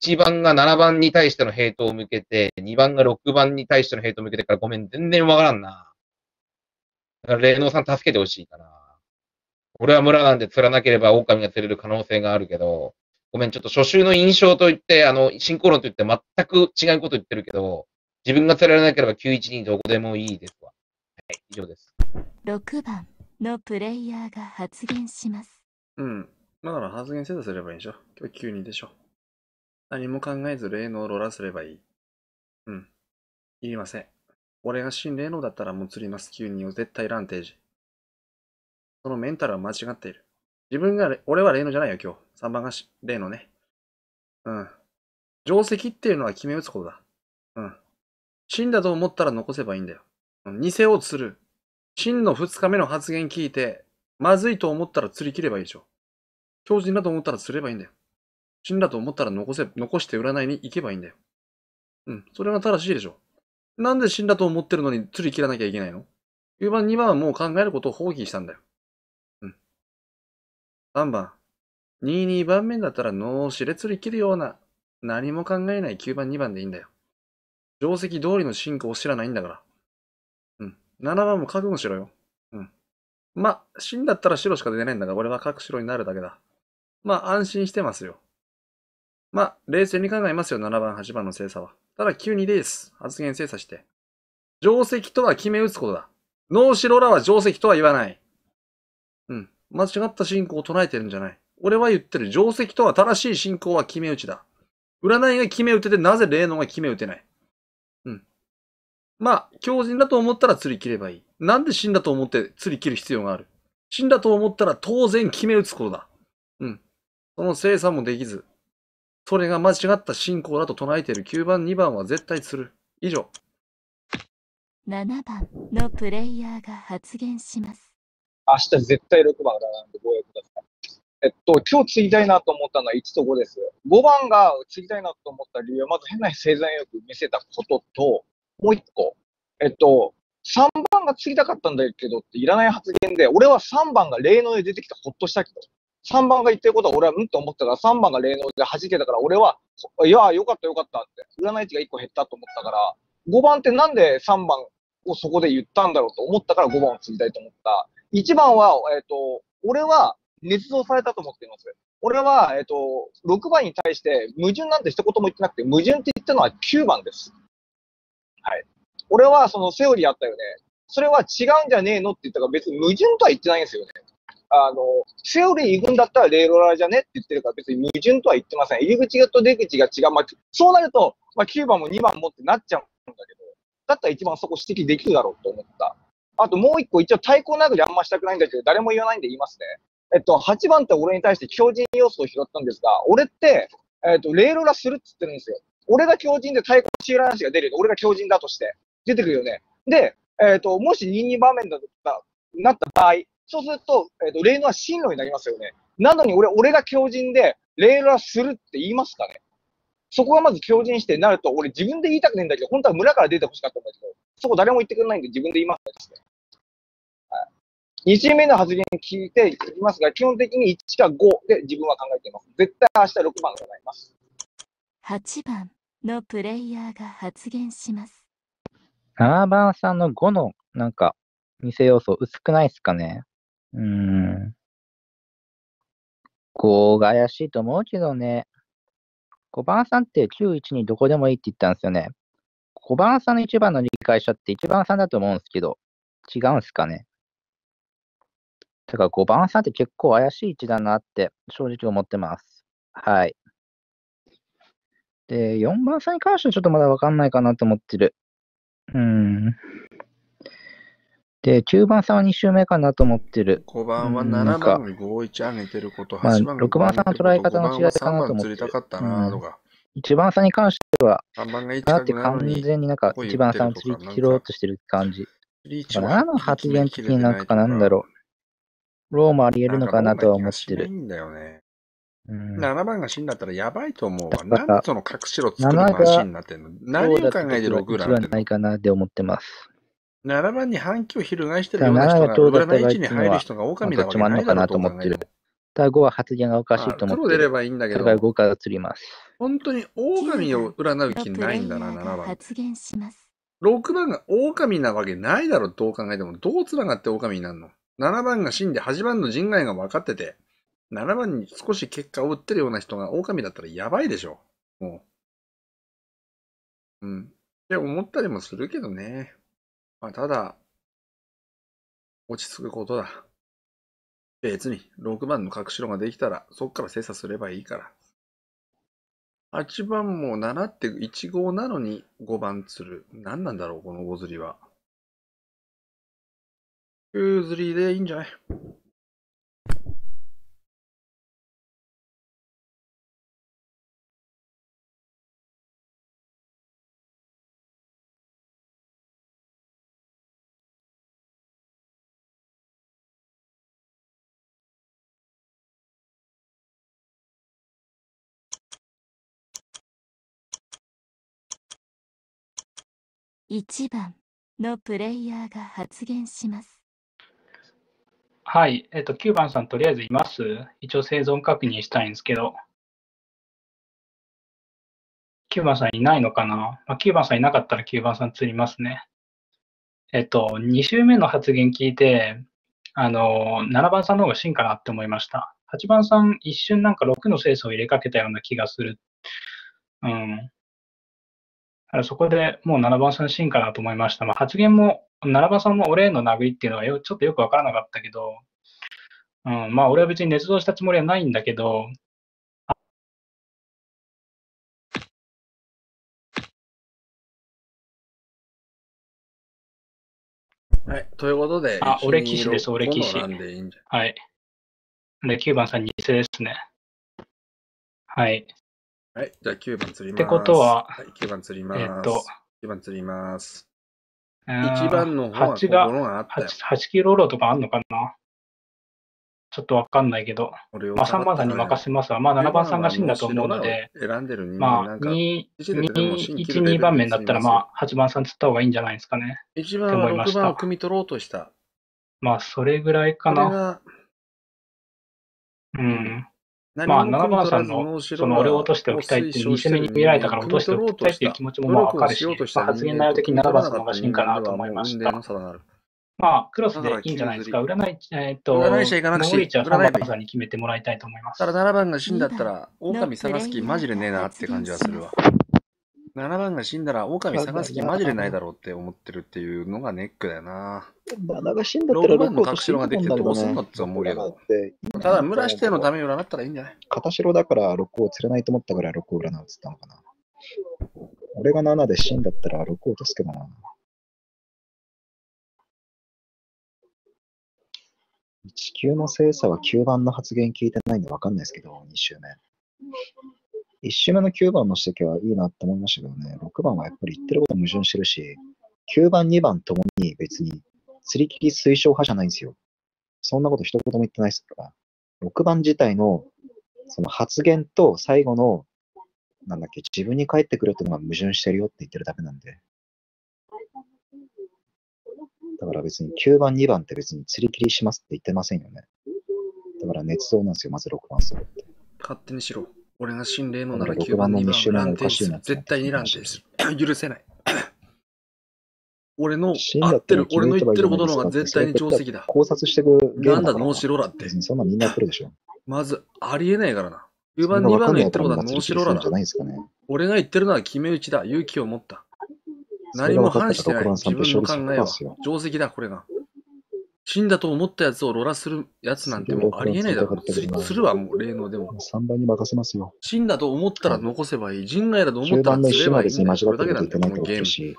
1番が7番に対してのヘイトを向けて、2番が6番に対してのヘイトを向けてからごめん、全然わからんな。だから、霊能さん助けてほしいかな。俺は村なんで釣らなければ狼が釣れる可能性があるけど、ごめん、ちょっと初週の印象といって、あの、進行論といって全く違うこと言ってるけど、自分が釣られなければ912どこでもいいですわ。はい、以上です。6番のプレイヤーが発言します。うん。だから発言せずすればいいでしょ。今日9人でしょ。何も考えず霊能をローラすればいい。うん。いりません。俺が新霊能だったらもう釣ります。9人を絶対ランテージ。そのメンタルは間違っている。自分が、俺は霊能じゃないよ、今日。3番がし霊能ね。うん。定石っていうのは決め打つことだ。うん。死んだと思ったら残せばいいんだよ。うん偽を釣る。真の2日目の発言聞いて、まずいと思ったら釣り切ればいいでしょ。強靭だと思ったら釣ればいいんだよ。死んだと思ったら残せ、残して占いに行けばいいんだよ。うん。それが正しいでしょ。なんで死んだと思ってるのに釣り切らなきゃいけないの ?9 番、2番はもう考えることを放棄したんだよ。3番。2、2番目だったら脳死で釣り切るような、何も考えない9番、2番でいいんだよ。定石通りの進行を知らないんだから。うん。7番も覚悟しろよ。うん。ま、死んだったら白しか出ないんだが、俺は各白になるだけだ。まあ、安心してますよ。まあ、冷静に考えますよ、7番、8番の精査は。ただ、急にです。発言精査して。定石とは決め打つことだ。脳白らは定石とは言わない。うん。間違った信仰を唱えてるんじゃない。俺は言ってる。定石とは正しい信仰は決め打ちだ。占いが決め打てて、なぜ霊能が決め打てない。うん。まあ、強靭だと思ったら釣り切ればいい。なんで死んだと思って釣り切る必要がある死んだと思ったら当然決め打つことだ。うん。その精査もできず、それが間違った信仰だと唱えている9番、2番は絶対釣る。以上。7番のプレイヤーが発言します。明日絶対6番が並んでご用意ください。えっと、今日継ぎたいなと思ったのは1と5です。5番が継ぎたいなと思った理由は、まず変な生前よく見せたことと、もう1個。えっと、3番が継ぎたかったんだけどっていらない発言で、俺は3番が霊能で出てきてほっとしたけど、3番が言ってることは俺はうんと思ったから、3番が霊能で弾けたから、俺は、いや、よかったよかったって、占い値が1個減ったと思ったから、5番ってなんで3番をそこで言ったんだろうと思ったから5番を継ぎたいと思った。1番は、えっ、と、俺は捏造されたと思っています。俺は、えっ、と、6番に対して矛盾なんて一言も言ってなくて、矛盾って言ったのは9番です。はい。俺はそのセオリーあったよね。それは違うんじゃねえのって言ったから別に矛盾とは言ってないんですよね。あの、セオリー行くんだったらレイロラーじゃねって言ってるから別に矛盾とは言ってません。入り口と出口が違う。まあ、そうなると、まあ、9番も2番もってなっちゃうんだけど、だったら一番そこ指摘できるだろうと思った。あともう一個一応対抗殴りあんましたくないんだけど、誰も言わないんで言いますね。えっと、8番って俺に対して強靭要素を拾ったんですが、俺って、えっと、レイロラするっつってるんですよ。俺が強靭で対抗シーランシが出るよ。俺が強靭だとして。出てくるよね。で、えっと、もし2、2場面だった、なった場合、そうすると、えっと、レイノは進路になりますよね。なのに俺、俺が強靭で、レイロラするって言いますかねそこがまず強靭してなると、俺自分で言いたくねえんだけど、本当は村から出てほしかったんだけど、そこ誰も言ってくれないんで自分で言いますね。はい。2チーム目の発言聞いていますが、基本的に1か5で自分は考えています。絶対明日6番がなります。8番のプレイヤーが発言します。7番さんの5の、なんか、偽要素薄くないですかねうーん。5が怪しいと思うけどね。5番さんって91にどこでもいいって言ったんですよね。5番さんの1番の理解者って1番さんだと思うんですけど、違うんすかね？だから5番さんって結構怪しい位置だなって正直思ってます。はい。で、4番さんに関してはちょっとまだわかんないかなと思ってる。うん。で、9番さんは2周目かなと思ってる。5番はうん7なんか番に51上げてること、まあ8番が6番さんの捉え方の違いかなと5番は3番思ってる釣りたかったなとか、1番さんに関しては、3番が1だって完全になんかこう言1番さんを釣り切ろうとしてる感じ。リーチも7の発言的になんかなんだろう。ローもあり得るのかなとは思ってる。いいんだよね。うん7番が死んだったらやばいと思うわ。なんでその隠しろ作る7マシがンになってんの？何を考えて6一なんないかなって思ってます。7番に反旗を翻してる7ような人ががどうだった占い位置に入る人がまあ狼どっちもあんのかななわけないだろうとと思ってる。だ5は発言がおかしいと思ってる。黒出ればいいんだけどそれから5から移ります。本当に狼を占う気ないんだな、レイヤー7番。が発言します。6番が狼なわけないだろ、どう考えても。どう繋がって狼になるの ?7 番が死んで8番の陣外が分かってて、7番に少し結果を打ってるような人が狼だったらやばいでしょ。もう。うん。って思ったりもするけどね。まあ、ただ、落ち着くことだ。別に、6番の隠しろができたら、そっから精査すればいいから。8番も7って1号なのに5番釣る。何なんだろう、この5釣りは。9釣りでいいんじゃない？1番のプレイヤーが発言します。はい。えっと、9番さんとりあえずいます一応生存確認したいんですけど。9番さんいないのかな、まあ、?9 番さんいなかったら9番さん釣りますね。えっと、2週目の発言聞いて、あの、7番さんの方が真かなって思いました。8番さん一瞬なんか6の清楚を入れかけたような気がする。うん。そこでもう7番さん真かなと思いました。まあ、発言も、7番さんも俺への殴りっていうのはよちょっとよくわからなかったけど、うん、まあ俺は別に捏造したつもりはないんだけど、はい。ということで、あ、1俺騎士です、2 6俺騎士。5の欄でいいんじはい。で、9番さん偽ですね。はい。はい。じゃあ9番釣ります。ってことははい、9番釣ります。えっと、9番釣ります。うーん1番の方は8が心があったよ。8, 8キロローとかあんのかな？ちょっとわかんないけど。まあ3番さんに任せますわ。まあ7番さんが死んだと思うので、選んでるまあなんか、2、一列でも新規1、2番目になったらまあ8番さん釣った方がいいんじゃないですかね。一番は6した。番を汲み取ろうとした。まあそれぐらいかな。うん。何まあ7も汲み取ら番さんのその俺を落としておきたいっていう、2攻めに見られたから落としておきたいっていう気持ちもまあわかるし、まあ発言内容的に7番さんの方が真かなと思いました。まあ、クロスでいいんじゃないですか。占い、えっと、占い師は行かなくていいモーリーチは3占い番さんに決めてもらいたいと思います。ただ7番が死んだったら、狼探す気マジでねえなって感じはするわ。7番が死んだら、狼探す気マジでないだろうって思ってるっていうのがネックだよな。7が死んだったら6番の6隠しろができてどうすんのって思うけど。ただ、村指定のために占ったらいいんじゃない？片白だから6を釣れないと思ったから6を占うっつったのかな。俺が7で死んだったら6を落とすけどな。1級の精査は9番の発言聞いてないんで分かんないですけど、2周目。1周目の9番の指摘はいいなって思いましたけどね、6番はやっぱり言ってること矛盾してるし、9番、2番ともに別に釣り切り推奨派じゃないんですよ。そんなこと一言も言ってないですから。6番自体のその発言と最後の、なんだっけ、自分に返ってくるっていうのが矛盾してるよって言ってるだけなんで。だから別に9番、2番って別に釣り切りしますって言ってませんよね。だから捏造なんですよ、まず6番するって。勝手にしろ。俺が心霊のなら6 9番、番の2 2周番、目乱定するおかしいな。絶対に乱定する。許せない。俺の合ってる、俺の言ってることの方が絶対に定石だ。考察していくゲーなんだ、ムだからって。そんなみんなやってるでしょ。まず、ありえないからな。9そ番、2番の言ってることはノーシロラだじゃ。ないですかね。俺が言ってるのは決め打ちだ。勇気を持った。何も反してない。ら6番さ自分の考えは。定石だ、これが。死んだと思ったやつをロラするやつなんてもうありえないだろ。それがするわ、もう霊能でも。3番に任せますよ。死んだと思ったら残せばいい。人外だと思っ9たら番のすればいいん石は別にだよ。間違ってるそれだけなんだよ、このゲーム。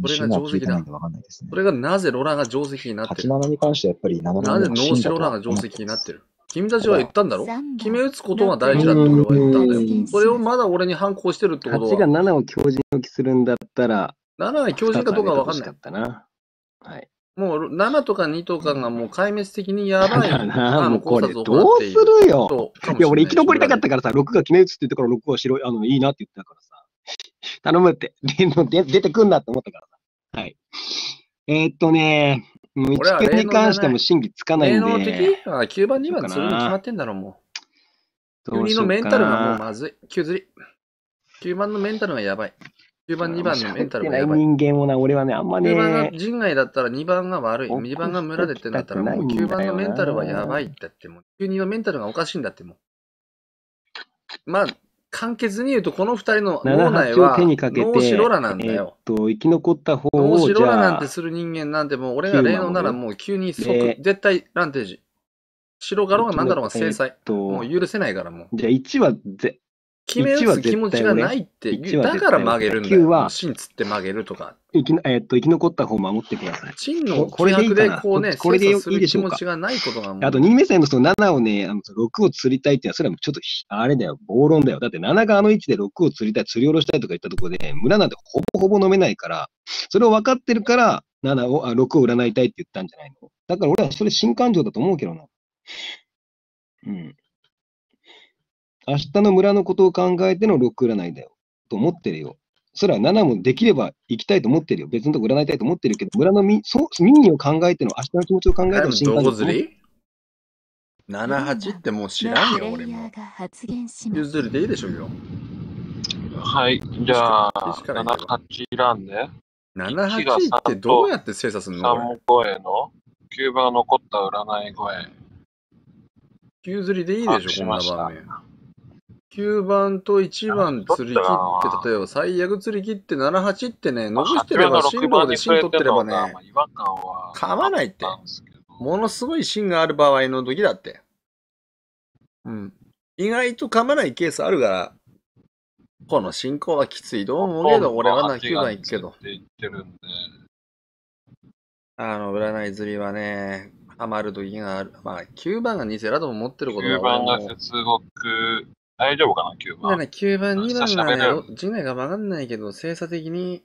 これが定石だ聞いてないん。で分かんないですね。それがなぜロラが定石になってる87に関してはやっぱり7番なぜノーシロラが定石になってる君たちは言ったんだろ決め打つことが大事だって俺は言ったんだよ。それをまだ俺に反抗してるってこと8がは、7を強靭置きするんだったら、7が強靭かどうかは分かんな。はい。もう7とか2とかがもう壊滅的にやばい。だからな、あのもうこれどうする？るよい。いや、俺生き残りたかったからさ、6が決め打つって言ったから6は白い、あの、いいなって言ったからさ。頼むって。でで出てくんなって思ったからさ。はい。えーっとね、もう俺は1級に関しても審議つかないん霊能で、的あ ?9 番、2番そうかな釣るに決まってんだろ、もう。どう9人しようかなのメンタルがもうまずい。9釣り。9番のメンタルがやばい。9番、2番のメンタルがやばい。人間をな、俺はね、あんま9番がね、人外だったら2番が悪い。2番が村でってんだったらもう9番のメンタルはやばいってってもう9人のメンタルがおかしいんだってもう。まあ、簡潔に言うとこの2人の脳内7、8をは脳死ロラなんだえーっよ。と、生き残った方脳を、じ死ロラなんてする人間なんてもう俺が霊能ならもう急に即、絶対ランテージ。白がろうがなんだろうが制裁。もう許せないからもう。じゃあ1はぜ、決め打1はつ気持ちがないって絶対言う。だから曲げるんだ9よ。は芯つって曲げるとか。生き,、えーっと生き残った方を守ってください。真のここれでいい気迫でこうね、これでいいでしょうか？気持ちがないことが。あと、2目線のその7をね、あの6を釣りたいっていうのは、それはちょっとひ、あれだよ、暴論だよ。だって7があの位置で6を釣りたい、釣り下ろしたいとか言ったところで、村なんてほぼほぼ飲めないから、それを分かってるから、7を、あ6を占いたいって言ったんじゃないの？だから俺はそれ新感情だと思うけどな。うん。明日の村のことを考えての6占いだよ。と思ってるよ。それは7もできれば行きたいと思ってるよ。別のとこ占いたいと思ってるけど、村のみそう民意を考えての、明日の気持ちを考えての新感情こ釣り ?7、8ってもう知らんよ、俺も。ゆずりでいいでしょうよ。はい。じゃあ、一から7、8選んで、7、1が8ってどうやって精査するのこれ？3超えの9番残った占い声。9釣りでいいでしょ、こんな把握しました場面。9番と1番釣り切って、例えば最悪釣り切って7、8ってね、残してれば、進路で芯取ってればね、噛まないって。ものすごい芯がある場合の時だって。うん。意外と噛まないケースあるから、この進行はきついと思うけど、俺はな、9番行くけど。あの、占い釣りはね、ハマる時がある。まあ、9番が偽だと思ってることは9番が接続、大丈夫かな、9番。だね、9番、2番喋れがるね、陣内が曲がんないけど、精査的に、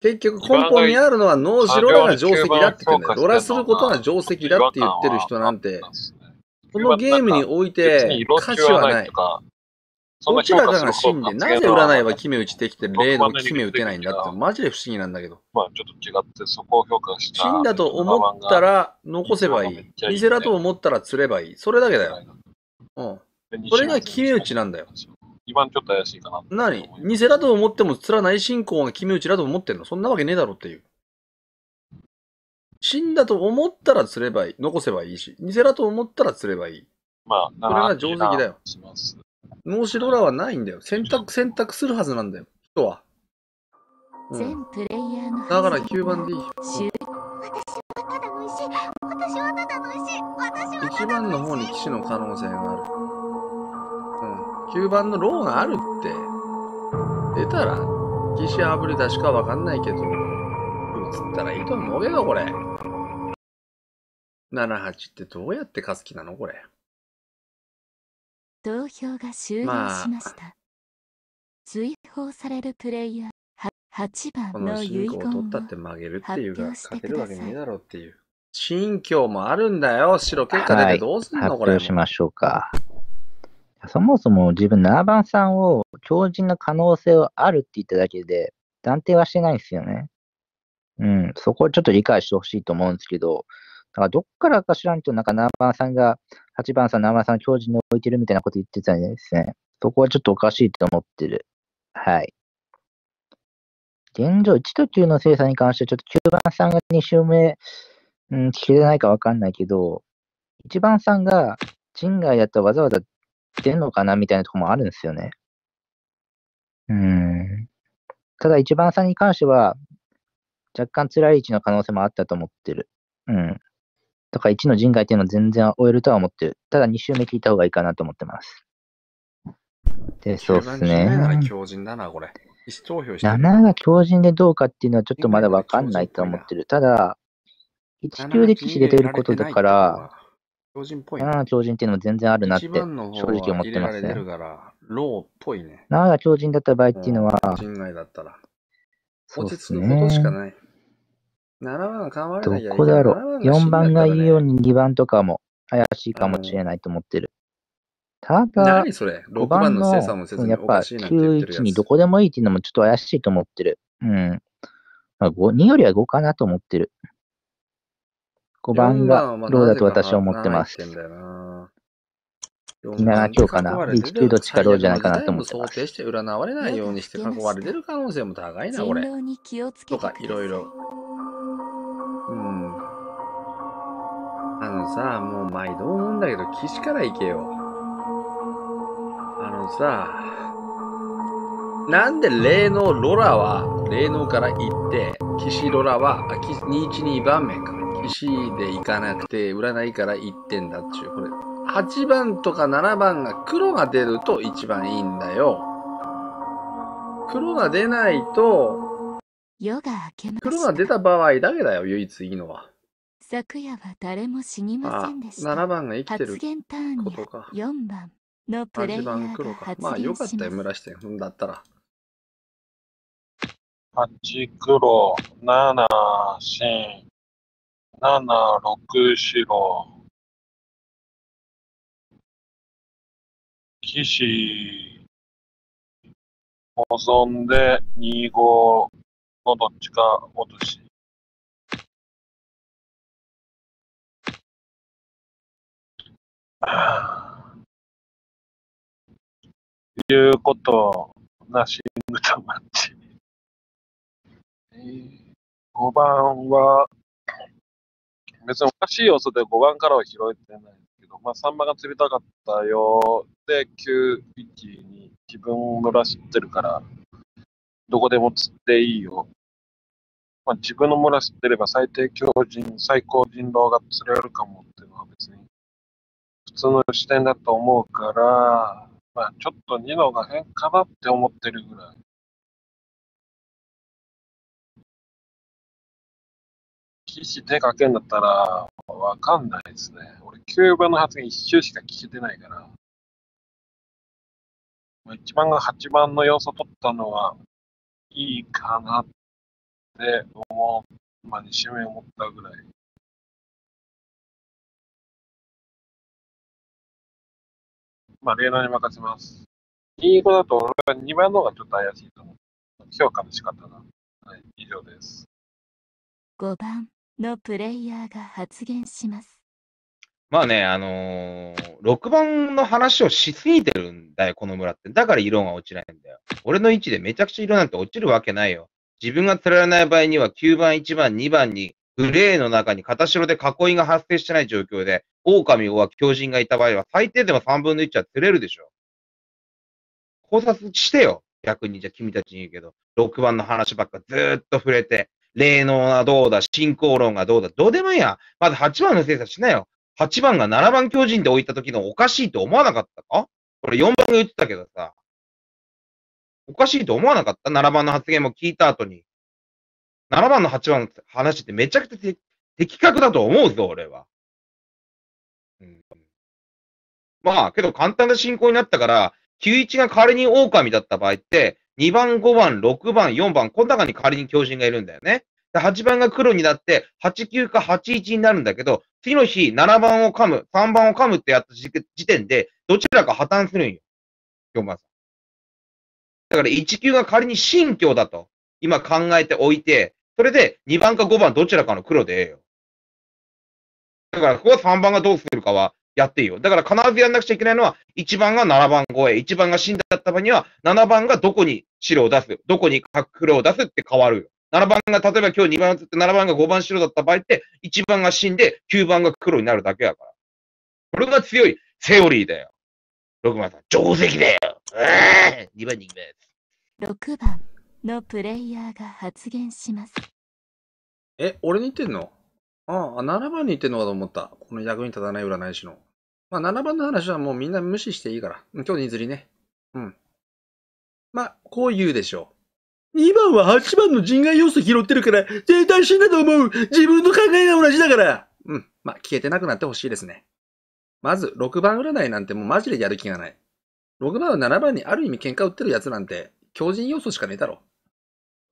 結局根本にあるのは脳死ロラが定石だって言ってんだよ。ロラすることが定石だって言ってる人なんて、このゲームにおいて価値はない。どちらかが死んで、なぜ占いは決め打ちできて、霊の決め打てないんだって、マジで不思議なんだけど。まあちょっと違って、そこを評価した。死んだと思ったら残せばいい。偽だと思ったら釣ればいい。それだけだよ。うん。それが決め打ちなんだよ。一番ちょっと怪しいかな。何？偽だと思っても釣らない信仰が決め打ちだと思ってんの？そんなわけねえだろっていう。死んだと思ったら釣ればいい。残せばいいし。偽だと思ったら釣ればいい。まあ、それが定石だよ。します。脳死ロラはないんだよ。選択、選択するはずなんだよ。人は。うん全プレイヤーのだから9番でいい。1番の方に騎士の可能性がある。うん。9番のローがあるって。出たら、騎士あぶり出しかわかんないけど、映ったらいいと思うけど、これ。7、8ってどうやって勝つ気なのこれ。投票が終了しました。追放されるプレイヤーは8番このの遺進行を取言をったって曲げるっていうか、発表して勝てるわけくださいねえだろうっていう。心境もあるんだよ。白結果出てどうすんの、発これ。表しましょうか。そもそも自分、7番さんを強靭な可能性はあるって言っただけで、断定はしてないんですよね。うん、そこをちょっと理解してほしいと思うんですけど、だからどっからか知らんと、なんか7番さんが8番さん、7番さんを強靭に置いてるみたいなこと言ってたんですね。そこはちょっとおかしいと思ってる。はい。現状、1と9の精査に関しては、ちょっと9番さんが2周目、うん、聞けてないかわかんないけど、1番さんが人外だったらわざわざ出んのかなみたいなとこもあるんですよね。うん。ただ1番さんに関しては、若干辛い位置の可能性もあったと思ってる。うん。だか1の人外っていうのは全然終えるとは思ってる。ただ2周目聞いた方がいいかなと思ってます。で、そうっすね。強靭だな、これ。意思投票してる。7が強靭でどうかっていうのはちょっとまだわかんないと思ってる。ただ、1級で騎士出てることだから、強靭っぽい7が強靭っていうのも全然あるなって1番の方正直思ってますね。られてるから、ローっぽいね。7が強靭だった場合っていうのは、だったら。そうっすね。ない。7番が構えどこだろう。4番が言うように。に2番とかも怪しいかもしれないと思ってる。ただ、何それ？5 ?6 番番のの精査もせずにやっぱおかしいなんて言ってるやつ91にどこでもいいっていうのもちょっと怪しいと思ってる。うん。まあ、5、2よりは5かなと思ってる。5番4が番はまあローだと私は思ってます。7いってんだよな。7強かな。1、9どっちかローじゃないかなと思って想ます。定して占われないようにして囲われてる可能性も高いな、これ。とか、いろいろ。うん。あのさ、もう毎度思うんだけど、岸から行けよ。あのさ、なんで霊能ロラは、霊能から行って、岸ロラは、あ、き212番目か。岸で行かなくて、占いから行ってんだっちゅう。これ、8番とか7番が黒が出ると一番いいんだよ。黒が出ないと、夜が明けま黒が出た場合だけだよ、唯一いいのは。昨夜は誰も死にまあ、せんでした。7番が生きてることか。4番のプレイ8ヤー番黒か。が発まあよ言します。かったよ、村下君だったら。8黒、7新、7、6白、騎士、保存で2、5のどっちか落とし。いうことなしングとマッチ。5番は、別におかしい要素で5番からは拾えてないけど、まあ3番が釣りたかったよ。で、9、1に自分村知ってるから、どこでも釣っていいよ。まあ自分の村知ってれば最低強人、最高人狼が釣れるかもっていうのは別に普通の視点だと思うから、まあちょっと2のが変かなって思ってるぐらい。騎士手かけんだったら、わかんないですね。俺、9番の発言一周しか聞けてないから。まあ、1番が8番の要素取ったのはいいかなって思う。まあ、2周目思ったぐらい。まあ、例能に任せます。2、5だと俺は2番の方がちょっと怪しいと思う。評価の仕方が。はい、以上です。5番のプレイヤーが発言します。まあね、あのー、6番の話をしすぎてるんだよ、この村って。だから色が落ちないんだよ。俺の位置でめちゃくちゃ色なんて落ちるわけないよ。自分が釣られない場合には9番、1番、2番にグレーの中に片白で囲いが発生してない状況で、狼は狂人がいた場合は最低でも3分の1は釣れるでしょ。考察してよ。逆に、じゃあ君たちに言うけど、6番の話ばっかずーっと触れて、霊能がどうだ、進行論がどうだ、どうでもいいや。まず8番の精査しなよ。8番が7番巨人で置いた時のおかしいと思わなかったか？これ4番が言ってたけどさ。おかしいと思わなかった ?7 番の発言も聞いた後に。7番の8番の話ってめちゃくちゃ的確だと思うぞ、俺は。うん、まあ、けど簡単な進行になったから、91が仮に狼だった場合って、2番、5番、6番、4番、この中に仮に巨人がいるんだよね。で8番が黒になって、8、9か8、1になるんだけど、次の日、7番を噛む、3番を噛むってやった時点で、どちらか破綻するんよ。4番さん。だから1、9が仮に新居だと、今考えておいて、それで2番か5番どちらかの黒でええよ。だから、ここは3番がどうするかはやっていいよ。だから必ずやんなくちゃいけないのは、1番が7番超え、1番が死んだった場合には、7番がどこに白を出す、どこに黒を出すって変わるよ。7番が、例えば今日2番移って7番が5番白だった場合って、1番が死んで9番が黒になるだけやから。これが強いセオリーだよ。6番さん、定石だよ。え2番に行きます。6番のプレイヤーが発言します。え、俺に言ってんの？ああ、7番に言ってんのかと思った。この役に立たない占い師の。まあ、7番の話はもうみんな無視していいから。今日にずりね。うん。まあ、こう言うでしょう。2番は8番の人外要素拾ってるから、絶対死んだと思う。自分の考えが同じだから。うん。まあ、消えてなくなってほしいですね。まず、6番占いなんてもうマジでやる気がない。6番は7番にある意味喧嘩売ってるやつなんて、強靭要素しかねえだろ。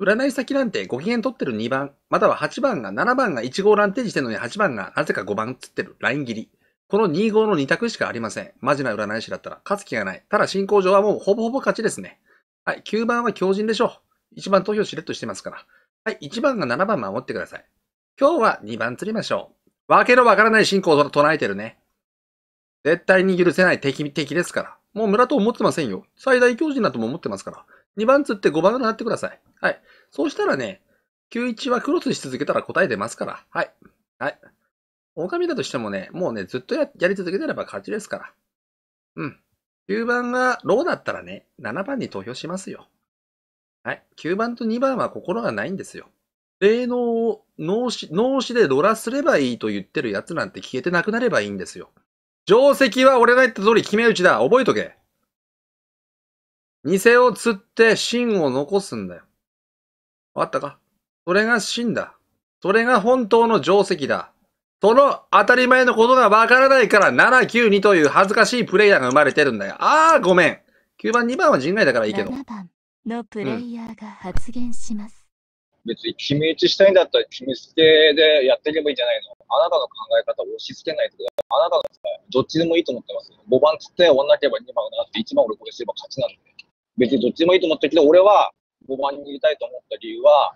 占い先なんてご機嫌取ってる2番、または8番が7番が1号乱提示してるのに8番がなぜか5番つってるライン切り。この2号の2択しかありません。マジな占い師だったら勝つ気がない。ただ進行上はもうほぼほぼ勝ちですね。はい、9番は強靭でしょう。1番投票しれっとしてますから。はい、1番が7番守ってください。今日は2番釣りましょう。わけのわからない進行を唱えてるね。絶対に許せない敵、敵ですから。もう村と思ってませんよ。最大強靭だとも思ってますから。2番釣って5番がってください。はい。そうしたらね、91はクロスし続けたら答え出ますから。はい。はい。狼だとしてもね、もうね、ずっとややり続けてれば勝ちですから。うん。9番がローだったらね、7番に投票しますよ。はい。9番と2番は心がないんですよ。霊能を脳死、脳死でドラすればいいと言ってるやつなんて消えてなくなればいいんですよ。定石は俺が言った通り決め打ちだ。覚えとけ。偽を釣って真を残すんだよ。わかったか？それが真だ。それが本当の定石だ。その当たり前のことがわからないから792という恥ずかしいプレイヤーが生まれてるんだよ。ああ、ごめん。9番、2番は人外だからいいけど。7番のプレイヤーが発言します。別に決め打ちしたいんだったら決めつけでやっていけばいいんじゃないのあなたの考え方を押し付けないでください。あなたがどっちでもいいと思ってます。5番つって終わんなければ2番がなって1番俺これすれば勝ちなんで。別にどっちでもいいと思ったけど、俺は5番に入れたいと思った理由は、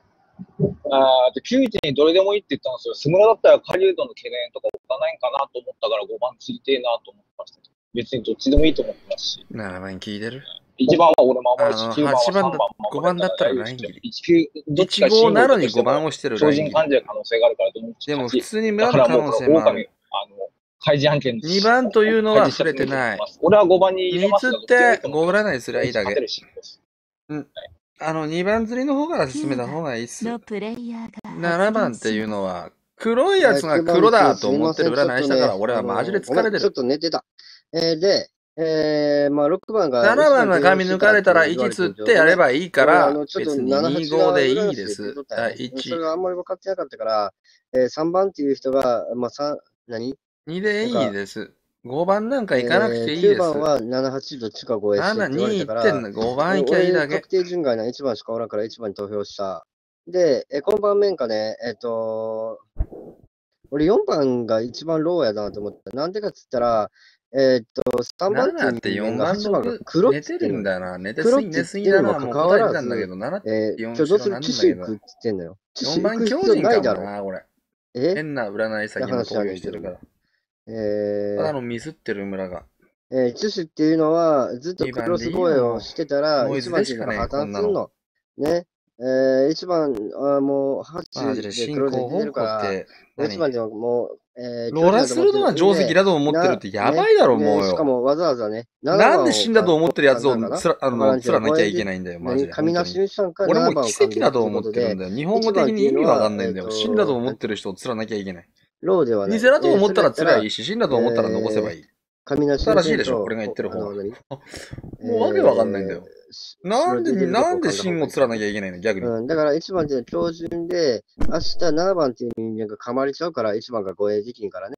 あー91にどれでもいいって言ったんですよ。スムラだったら狩人の懸念とか置かないんかなと思ったから5番つりてえなと思ってました。別にどっちでもいいと思ってますし。7番聞いてる1番は俺守るし、あの9番は8 3番守る5番だったらライン切り。1、どっちか1号なのに5番をしてるラ超。人患者可能性があるからと思ってでも普通に村の可能性もある。あの、開示案件に2番というのは触れてない。俺は5番に入れ2ます釣って5占いすりゃいいだけうん。あの、2番釣りの方から進めた方がいいっす。のプレイヤーが7番っていうのは、黒いやつが黒だと思ってる占いしたから、俺はマジで疲れてる。ちょっと寝てた。えーで、えー、まあ6番が。7番が紙抜かれたら1釣ってやればいいから、あのちょっと別に7 25でいい8です。があそれ1、があんまり分かってなかったから、えー、3番っていう人が、まあ3、何？2でいいです。5番なんか行かなくていいです。えー9番は7、8どっちか5へしてって言われたから、7 2ってんの5番行きゃいいだけ俺確定順外な1番しかおらんから1番に投票した。で、えー、この盤面かね、えっ、と、俺4番が一番ローやなと思った。なんでかっつったら、えーっと、3番7って4番8番が6黒っ寝てつってんのるんだよな。寝て黒っすぎ、寝すぎだな。もうのかかわらず答えてたんだけど、7ってえー、4今日どうする知識行くって言ってんのよ。知識4番行く必要強人ないだろ。かもな、俺。え？変な占い先の投票してるから。えただのミスってる村が。ー、えー、知識っていうのは、ずっとクロス防衛をしてたら、ノイズ1番が破綻するの。ね。えー、1番、あーもう8マジでで進行クロス出てるから方向って、何？1番でももう、えー、ローラするのは定石だと思ってるってやばいだろもうよねしかもわざわざね、なんで死んだと思ってるやつを7番つら、あの、つらなきゃいけないんだよ、マジで。俺も7番を奇跡だと思ってるんだよ。日本語的に意味わかんないんだよ。死んだと思ってる人をつらなきゃいけない。ローではない。偽だと思ったらえーそれだつらいいし、死んだと思ったら残せばいい。神なし正しいでしょ、と俺が言ってる方が。もうわけわかんないんだよ。なんで、なんで芯をつらなきゃいけないの逆に。うん、だから1番っていうのは標準で、明日7番っていう人間が噛まれちゃうから、1番が護衛できんからね。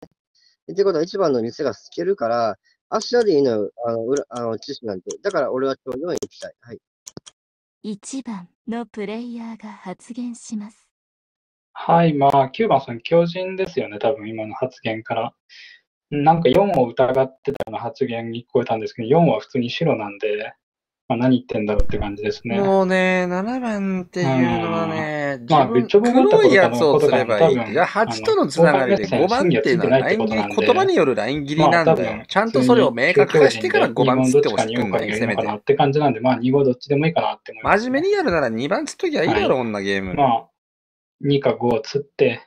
ってことは1番の店が透けるから、明日でいいのよ、あの、裏あの知識なんて。だから俺は今日4行きたい。はい。1番のプレイヤーが発言します。はい、まあ、9番さん、強靭ですよね、多分今の発言から。なんか4を疑ってたような発言に聞こえたんですけど、4は普通に白なんで、まあ、何言ってんだろうって感じですね。もうね、7番っていうのはね、まあ、自分ぶっちょぼった黒いやつをすればいい。いや、8とのつながりで5番っていうのはライン切り、言葉によるライン切りなんだよ。ちゃんとそれを明確化してから5番つってほしくんない、せめて。って感じなんで、まあ2号どっちでもいいかなって思います。真面目にやるなら2番つっときゃいいだろ、こんなゲーム。まあ、2か5を釣って、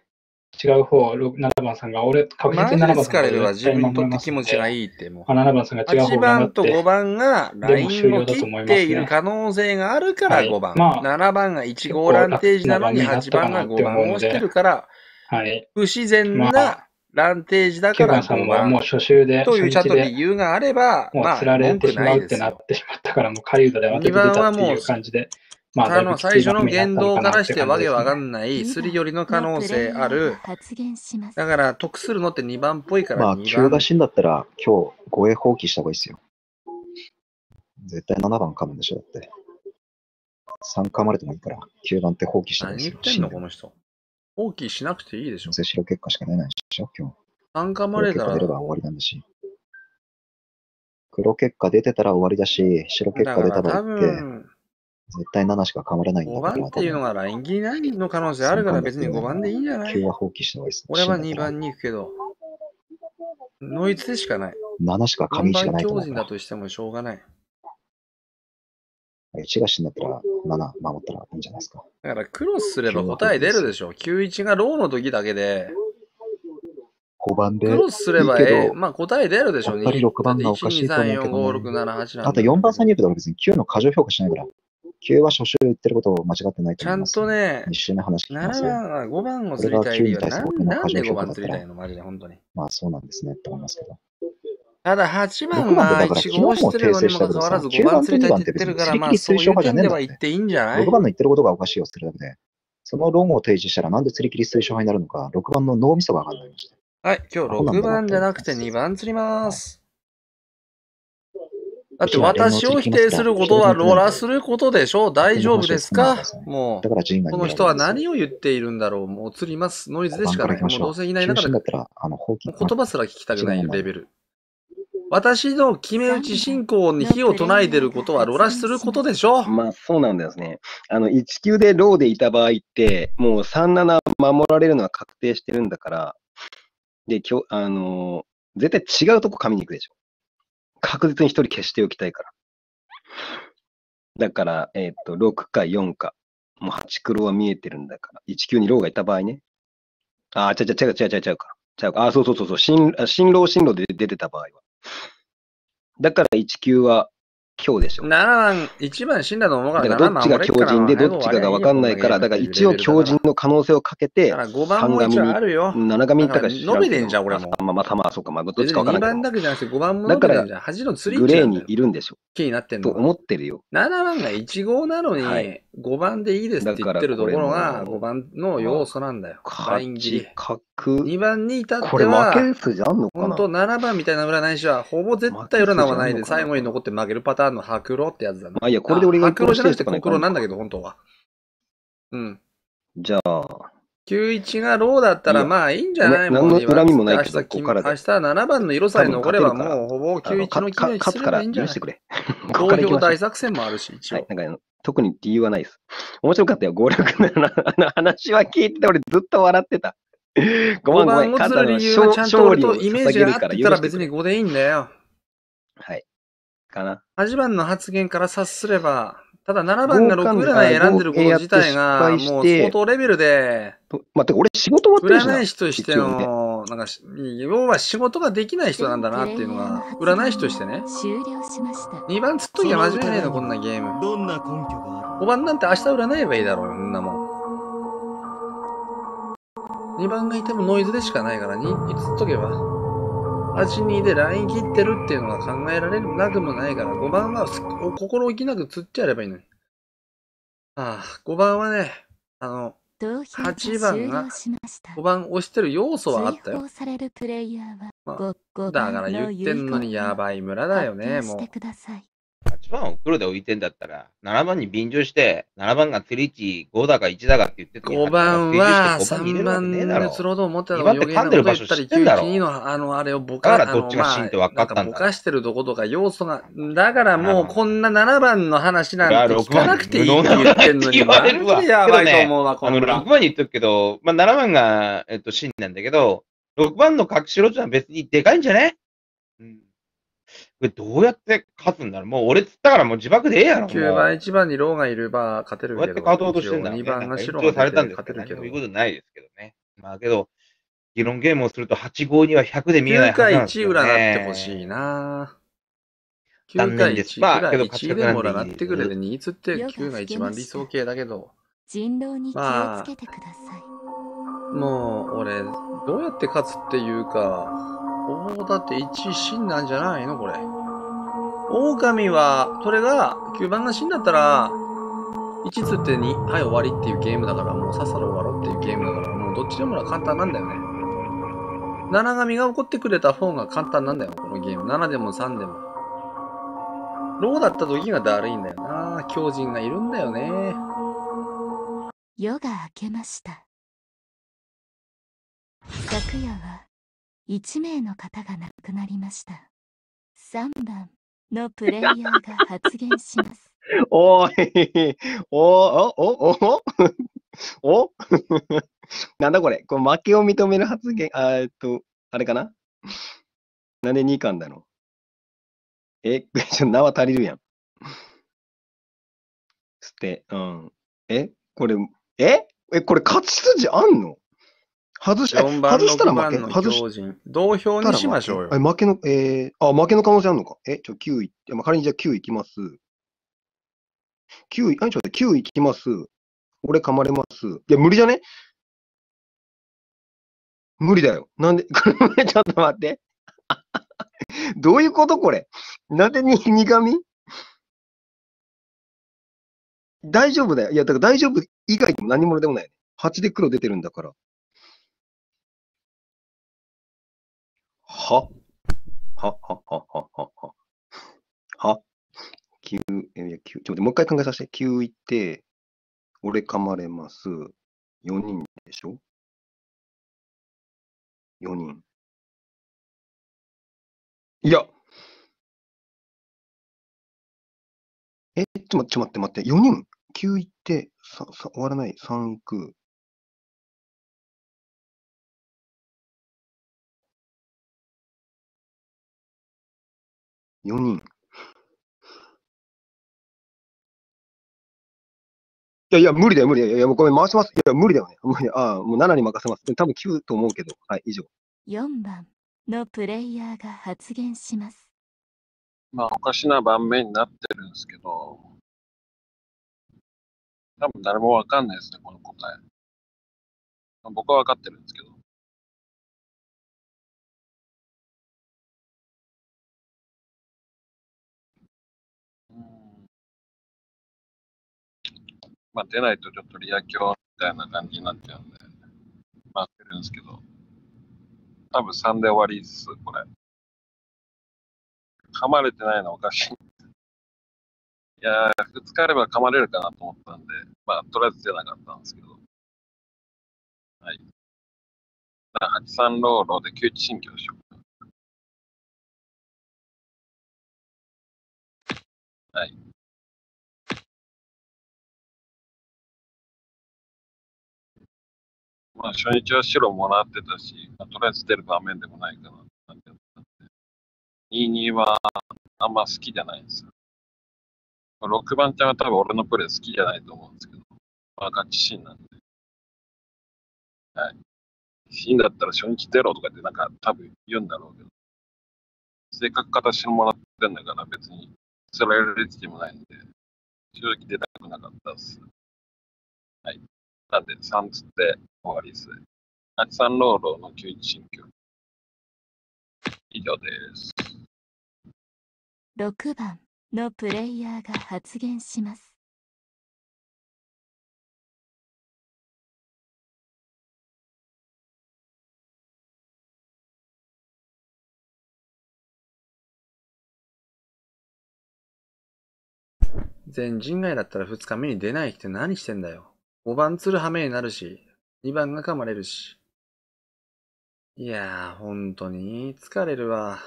違う方、6 7番さんが、俺、確実に7マジで番さんが疲れるわ、自分にとって気持ちがいいってもう。あ7番さんが違う方8を頑張番とって5番がラインを切っている可能性があるから5番。まあ7番が1号ランテージなのに8番が5番を押してるから、はい。不自然まなランテージだか9ら番さん5番。はもう初週で、というちゃんと理由があれば、もうまあ、釣られてしまうってなってしまったから、もう狩人で当てて出たっていう感じで、まあ、の最初の言動からしてわけわかんんない、すり寄りの可能性ある。発言します。だから、得するのって2番っぽいからまあ、2 9番が。死んだったら、今日、護衛放棄した方がいいですよ。絶対7番噛むんでしょ、だって。3噛まれてもいいから、9番って放棄した方がいいですよ。何言ってんの、この人。放棄しなくていいでしょ。全白結果しか出ないでしょ、今日。参加ま黒れたら出れば終わりなんだし。黒結果出てたら終わりだし、白結果出ただからって、分、絶対7しかかまれないんだ5から、番っていうのがライン切りないの可能性あるから別に5番でいいんじゃない？9は放棄した方がいいです。俺は2番に行くけど、ノイズでしかない。7しか4神しか番ないと思う強靭だ。としてもしょうがない。1が死んだったら7守ったらいいんじゃないですか。だからクロスすれば答え出るでしょ。91がローの時だけで、5番で。クロスすればええ。まあ答え出るでしょ。やっぱり6番がおかしいと思うけど、1、2、3、4、5、6、7、8なんあとだ4番さんに言うけ別に9の過剰評価しないから。9は初週言ってることを間違ってないとちゃん思います。とね、2週目話聞きます7よ。番は5番を釣りたい理由はなんなんで5番釣りたいの？マジで本当に。まあそうなんですねって思いますけど。ただ8番6番はでだから1号してるのにもかかわらず5番釣りたいって言ってるから、まあそういう点では言っていいんじゃない6番の言ってることがおかしいをするだけで、その論を提示したらなんで釣り切り推奨派になるのか、6番の脳みそが上がらないました。はい、今日6番じゃなくて2番釣ります。だって私を否定することはローラすることでしょ大丈夫ですか？もだから陣がう、この人は何を言っているんだろう？もう釣ります。ノイズでしかない。もうどうせいない中でだったら、あの、放棄。言葉すら聞きたくないレベル。私の決め打ち信仰に火を唱えてることはロラすることでしょ？まあそうなんですね。あの、1級でローでいた場合って、もう3-7守られるのは確定してるんだから、で、きょあのー絶対違うとこ噛みに行くでしょ。確実に一人消しておきたいから。だから、えっ、と、6か4か、もう8黒は見えてるんだから、1級にローがいた場合ね。ああ、違う違う違う違う違う違うか。違うか。あ、そうそうそうそう、新新郎新郎で出てた場合は。だから1級は今日でしょ。7番、1番死んだと思うからだからどっちが強靭でどっちかが分かんないから、だから一応強靭の可能性をかけて、5番も一応あるよ。7神ったか知ら伸びてんじゃん、俺も。まあまあ、まあ、そうか、まあ、どっ2ちか分からない番だけじゃなくて5番もだから伸びてんじゃん。端の釣りグレーに。いるんでしょ。気になってんのと思ってるよ。7番が1号なのに、はい5番でいいですって言ってるところがだからこれも5番の要素なんだよ。ライン切り。角。2番に至っては、これ負ける筋あんのかな？本当7番みたいな占い師は、ほぼ絶対占わないで、最後に残って負けるパターンの白露ってやつだな。まあいいやこれで俺が白露じゃなくて黒露なんだけど、本当は。うん。じゃあ、91がローだったら、まあいいんじゃない？なもう何の恨みもないけど明日ここからで明日7番の色さえ残れば、もうほぼ91の決め打ちすればいいんじゃない？許してくれ。ここから投票大作戦もあるし、一応。はい、なんか特に理由はないです。面白かったよ、強力なあの 話は聞いてて、俺ずっと笑ってた。ごめん5ごめん、番を釣る理由がちゃんと俺とイメージが合ってたら別に5でいいんだよ。はい。かな。8番の発言から察すれば、ただ7番が6占い選んでること自体が、もう相当レベルで、まあ、てか俺仕事終わってるしな占い師としての、なんかし、要は仕事ができない人なんだなっていうのが、占い師としてね。終了しました。2番釣っときゃ間違いないの、こんなゲーム。どんな根拠がある5番なんて明日占えばいいだろうよ、こんなもん。2番がいてもノイズでしかないから、2、釣っとけば。8-2でライン切ってるっていうのが考えられるなくもないから、5番はすお心置きなく釣ってやればいいのに。ああ、5番はね、あの、8番が終了しました。5番押してる要素はあったよ追放。されるプレイヤーはまあご5だ番から言ってんのにやばい村だだよね、もう。8番を黒で置いてんだったら、7番に便乗して、7番が釣り値5だか1だかって言ってた5番は3番ねえだろうと思ってた2番って噛んでる場所知ってんだろ92のあの、あれをぼか、だからどっちが真って分かったんだぼかしてるとことか要素が、だからもうこんな7番の話なんて聞かなくていいって言ってんのに、言われるわ。マジでやばいと思うわ、こあの、んな6番に言っとくけど、まあ、7番が、えっと、真なんだけど、6番の隠しろってのは別にでかいんじゃねれどうやって勝つんだろうもう俺釣ったからもう自爆でええやろ。もう9番、1番にローがいれば勝てるどうやけど、って勝とうとしてんだろう2ね。番が白がされたんですけど、勝てるけどそういうことないですけどね。まあけど、議論ゲームをすると8号には100で見えない9回1はずなんですよ、ね。占ってほしいな9回残念です1まあけどぐらい1でも占ってくれ勝で2つって9が一番理想形だけど、人狼に気をつけてください。もう俺、どうやって勝つっていうか、おおだって1死んなんじゃないのこれ。狼は、それが9番が死んだったら、1つって2、はい終わりっていうゲームだから、もうさっさと終わろうっていうゲームだから、もうどっちでも簡単なんだよね。7神が起こってくれた方が簡単なんだよ、このゲーム。7でも3でも。ローだった時がだるいんだよな。強人がいるんだよね。夜が明けました。昨夜は1名の方が亡くなりました。3番のプレイヤーが発言します。おーい、お、お、お、お、おなんだこれ？これ負けを認める発言、あえっと、あれかな？なんで2巻だろうえ、ちょ、縄足りるやん。つって、うん。えこれ、え？え、これ勝ち筋あんの？外し、え4番、外したら6負け？番の外し。同票にしましょうよ。え、負けの、えー、あ、負けの可能性あるのか？え、ちょ、9位、まあ、仮にじゃあ9位いきます。9位、あ、ちょっと待って、9位いきます。俺噛まれます。いや、無理じゃね？無理だよ。なんで、これ、ちょっと待って。どういうことこれ？なんでに、苦味大丈夫だよ。いや、だから大丈夫以外にも何者でもない。8で黒出てるんだから。は？は？は？は？は？は？は？は ?9、えいや、9、ちょ、もう一回考えさせて。9いって、俺噛まれます。4人でしょ ?4 人。いや。え、ちょ、ちょ待って待って。4人 ?9 いって、さ、さ、終わらない。3いく。4人。いやいや、無理だよ、無理だよ。いや、もうごめん、回します。いや、無理だよね。無理ああ、もう7に任せます。多分9と思うけど。はい、以上。4番のプレイヤーが発言します。まあ、おかしな盤面になってるんですけど、多分誰もわかんないですね、この答え。まあ僕はわかってるんですけど。まあ、出ないとちょっとリア強みたいな感じになっちゃうんで、まあ、出るんですけど、多分3で終わりです、これ。噛まれてないのおかしい。いやー、2日あれば噛まれるかなと思ったんで、まあ、とりあえず出なかったんですけど。はい。83ローロで9一新居でしょうか。はい。まあ、初日は白もらってたし、まあ、とりあえず出る場面でもないかなって感じだったんで。22はあんま好きじゃないんですよ。6番ちゃんは多分俺のプレイ好きじゃないと思うんですけど、まあ、ガチシーンなんで。はい。シーンだったら初日出ろとかってなんか多分言うんだろうけど、せっかく形もらってんだから別に捨てられる率でもないんで、正直出たくなかったです。はい。なんで3つって終わりです。83ローローの91新居。以上です。6番のプレイヤーが発言します。全人外だったら2日目に出ないって何してんだよ。5番釣る羽目になるし、2番が噛まれるし。いやー、本当に疲れるわ。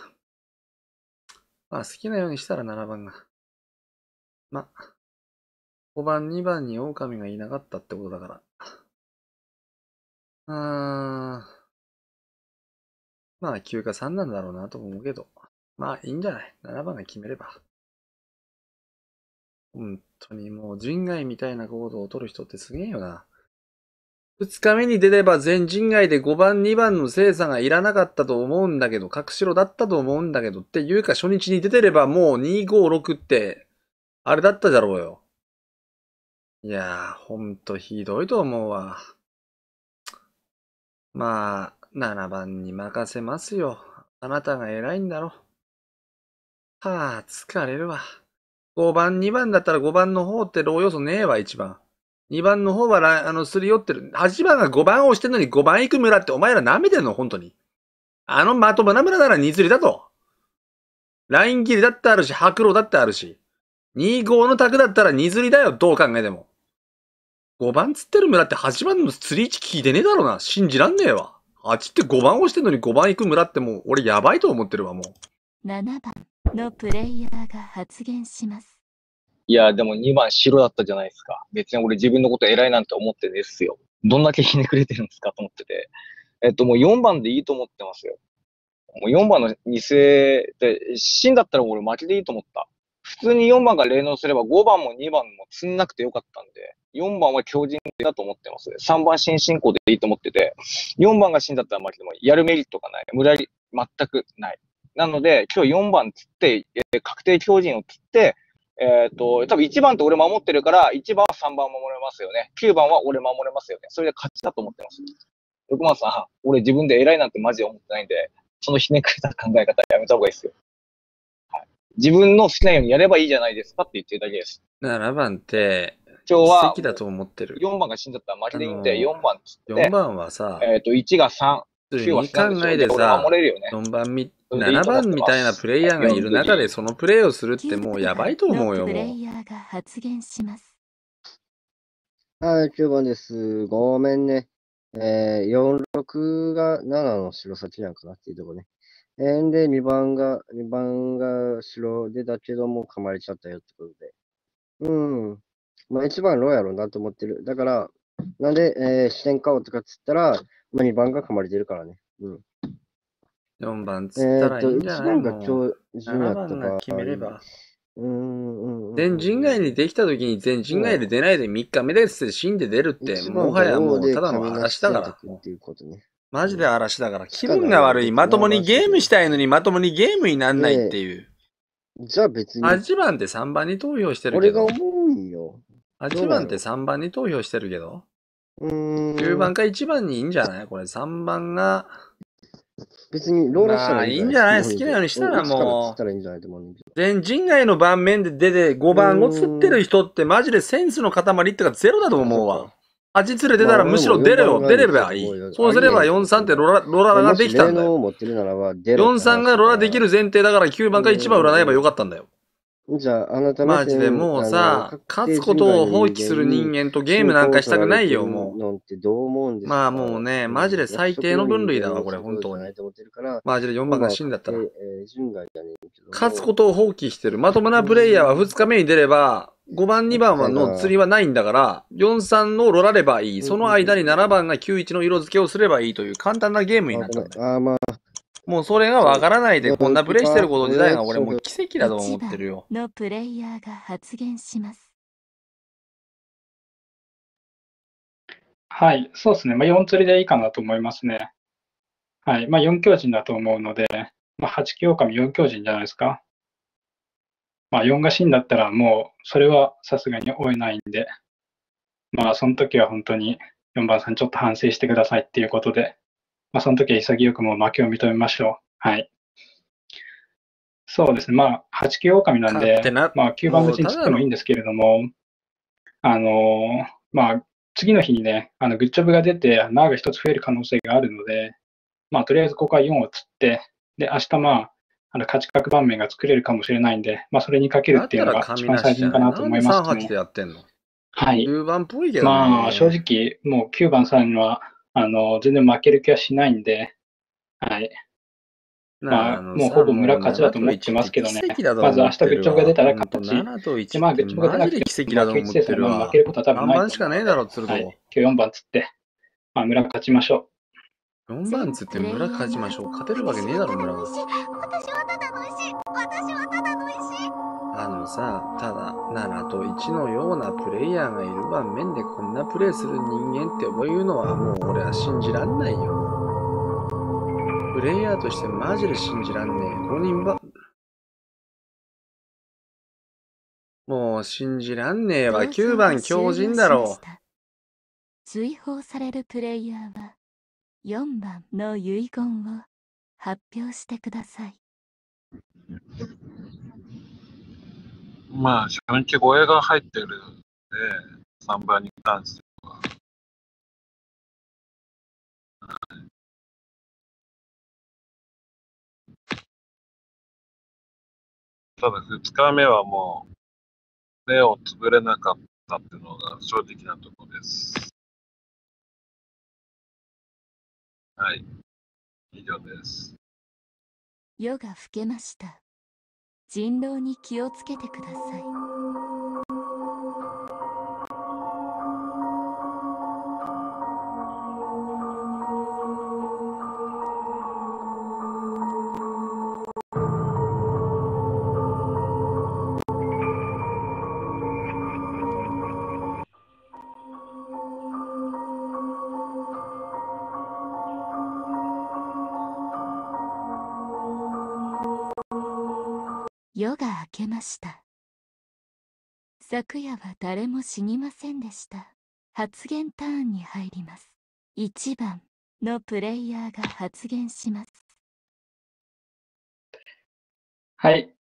まあ好きなようにしたら7番が。まあ、5番2番に狼がいなかったってことだから。あーん。まあ9か3なんだろうなと思うけど。まあいいんじゃない ?7 番が決めれば。本当にもう人外みたいな行動を取る人ってすげえよな。二日目に出れば全人外で5番2番の精査がいらなかったと思うんだけど、角白だったと思うんだけどっていうか初日に出てればもう256って、あれだっただろうよ。いやー、ほんとひどいと思うわ。まあ、7番に任せますよ。あなたが偉いんだろ。はあ、疲れるわ。5番、2番だったら5番の方ってロー要素ねえわ、1番。2番の方はラあの、すり寄ってる。8番が5番を押してんのに5番行く村ってお前ら舐めてんの本当に。あのまともな村なら2釣りだと。ライン切りだってあるし、白露だってあるし。2-5の卓だったら2釣りだよ、どう考えても。5番釣ってる村って8番の釣り位置聞いてねえだろうな。信じらんねえわ。8って5番押してんのに5番行く村ってもう、俺やばいと思ってるわ、もう。7番のプレイヤーが発言します。いや、でも2番白だったじゃないですか。別に俺自分のこと偉いなんて思ってですよ。どんだけひねくれてるんですかと思ってて。えっと、もう4番でいいと思ってますよ。もう4番の偽で、死んだったら俺負けでいいと思った。普通に4番が霊能すれば5番も2番も積んなくてよかったんで、4番は強靭だと思ってます。3番新進行でいいと思ってて、4番が死んだったら負けてもやるメリットがない。無駄に全くない。なので、今日4番つって、えー確定強靭をつって、えっ、と、多分1番って俺守ってるから、1番は3番守れますよね。9番は俺守れますよね。それで勝ちだと思ってます。6番さん、俺自分で偉いなんてマジで思ってないんで、そのひねくれた考え方やめた方がいいですよ。はい。自分の好きなようにやればいいじゃないですかって言ってるだけです。7番って、今日はだと思ってる。4番が死んじゃったら負けでいいんで、あの4番っつって、4番はさ、えっ、と、1が3、普通9はに3考えて俺さ、守れるよね。4番み、それでいい7と思ってます番みたいなプレイヤーがいる中でそのプレイをするってもうやばいと思うよ、プレもう。イヤーが発言します。はい、9番です。ごめんね。えー、4、6が7の白先なんかなっていうとこね。えー、で、2番が、2番が白でだけども噛まれちゃったよってことで。うん。まあ1番ローやろうなと思ってる。だから、なんで、えー、視点買おうとかっつったら、まあ2番が噛まれてるからね。うん。4番つえーったらいいんじゃ1ない？番がもう。強靭や7った決めれば。うーん、うん、うん。全人外にできた時に全人外で出ないで3日目ですって死んで出るって、1も番はやもうただの嵐だから。マジで嵐だから。気分が悪い。まともにゲームしたいのにまともにゲームになんないっていう。じゃあ別に、8番って3番に投票してるけど。俺が思うんよ。8番って3番に投票してるけど。うーん。9番か1番にいいんじゃない？これ3番が。別にローラしたらいいんじゃない？まあいいんじゃない？好きなようにしたらもう。全人外の盤面で出て5番を釣ってる人ってマジでセンスの塊ってかゼロだと思うわ。8つれ出たらむしろ出れよ、出ればいい。そうすれば4-3ってロラロラができたんだよ。もし霊能を持ってるならば、出ろって話4-3がロラできる前提だから9番か1番占えばよかったんだよ。じゃあ、あなたマジでもうさ、勝つことを放棄する人間とゲームなんかしたくないよ、もう。ってどう思うんですか？まあもうね、マジで最低の分類だわ、これ、本当に。マジで4番が死んだったら。勝つことを放棄してる。まともなプレイヤーは2日目に出れば、5番、2番はの釣りはないんだから、4、3のロラればいい。その間に7番が91の色付けをすればいいという簡単なゲームになっちゃうんだよ。あーまあ、もうそれがわからないでこんなプレイしてること自体が俺もう奇跡だと思ってるよ。1番のプレイヤーが発言します。はい、そうですね。まあ、4釣りでいいかなと思いますね。はい。まあ、4強人だと思うので、まあ、8強神4強人じゃないですか。まあ、4が死んだったらもう、それはさすがに追えないんで、まあ、その時は本当に4番さんちょっと反省してくださいっていうことで、まあ、その時は潔くもう負けを認めましょう。はい。そうですね。まあ、8級狼なんでまあ、9番別に切ってもいいんですけれども、あのまあ、次の日にね、あの、グッジョブが出て、ナーが一つ増える可能性があるので、まあ、とりあえずここは4を釣って、で、明日まあ、あの、勝ち確盤面が作れるかもしれないんで、まあ、それにかけるだっていうのが一番最善かなと思いますね3、8でやってんの？はい。9番っぽいけどね。まあ、正直、もう9番さんは、あの、全然負ける気はしないんで、はい。まあ、もうほぼ村勝ちだと思ってますけどねまず明日グッチョブが出たら勝ち。7と1で、まあ、グッチョブが出なくて奇跡だと思ってるわまあ負けることは多分ないしかねえだろ、鶴子。はい。今日4番つって、まあ、村勝ちましょ4番つって村勝ちましょう。勝てるわけねえだろ、村が。私はただの石私はただの石あのさ、ただ、7と1のようなプレイヤーがいる盤面でこんなプレイする人間っていうのはもう俺は信じらんないよ。プレイヤーとしてマジで信じらんねえ。5人ば、もう信じらんねえわ。9番強靭だろう。追放されるプレイヤーは4番の遺言を発表してください。まあ、初日護衛が入ってるんで、3番に関しては。ただ、2日目はもう、目をつぶれなかったっていうのが正直なところです。はい。以上です。夜が更けました。人狼に気をつけてください。けました。昨夜は誰も死にませんでした。発言ターンに入ります。1番のプレイヤーが発言します。はい。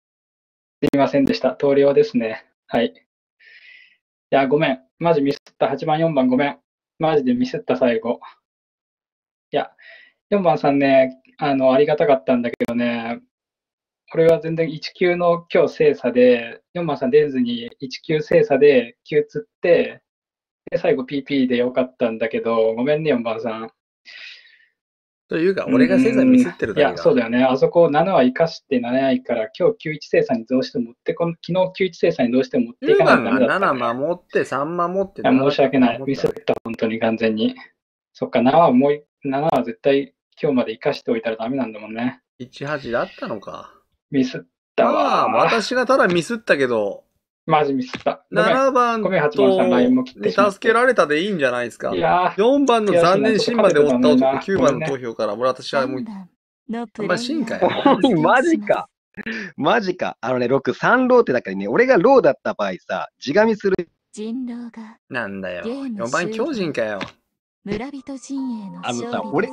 すいませんでした。投了ですね。はい。いや、ごめん。マジミスった。8番、4番、ごめん。マジでミスった、最後。いや、4番さんね、あの、ありがたかったんだけどね、俺は全然1級の今日精査で、4番さん出ずに1級精査で9釣って、で、最後 PP でよかったんだけど、ごめんね、4番さん。というか、俺が精査ミスってるだけだ。いや、そうだよね。あそこ7は生かして7いから、今日91精査にどうしても持ってこん、昨日91精査にどうしても持ってい10かないとだった、ね。7守って、3守って、いや、申し訳ない。ミスった、本当に完全に。そっか、7はもうい、7は絶対今日まで生かしておいたらダメなんだもんね。18だったのか。ミスったまわ。あ、私がただミスったけど、マジミスった。ごめん7番ごめん、8番さん、ラインも切っと。助けられたでいいんじゃないですか。いやー4番の残念シンバで追った男、9番の投票から、俺私はもう、まシンかよ。マジか。マジか。あのね、6、3ローってだからね、俺がローだった場合さ、地紙する。人狼がなんだよ。ゲーム4番強人かよ。村人陣営のあの勝利さ、俺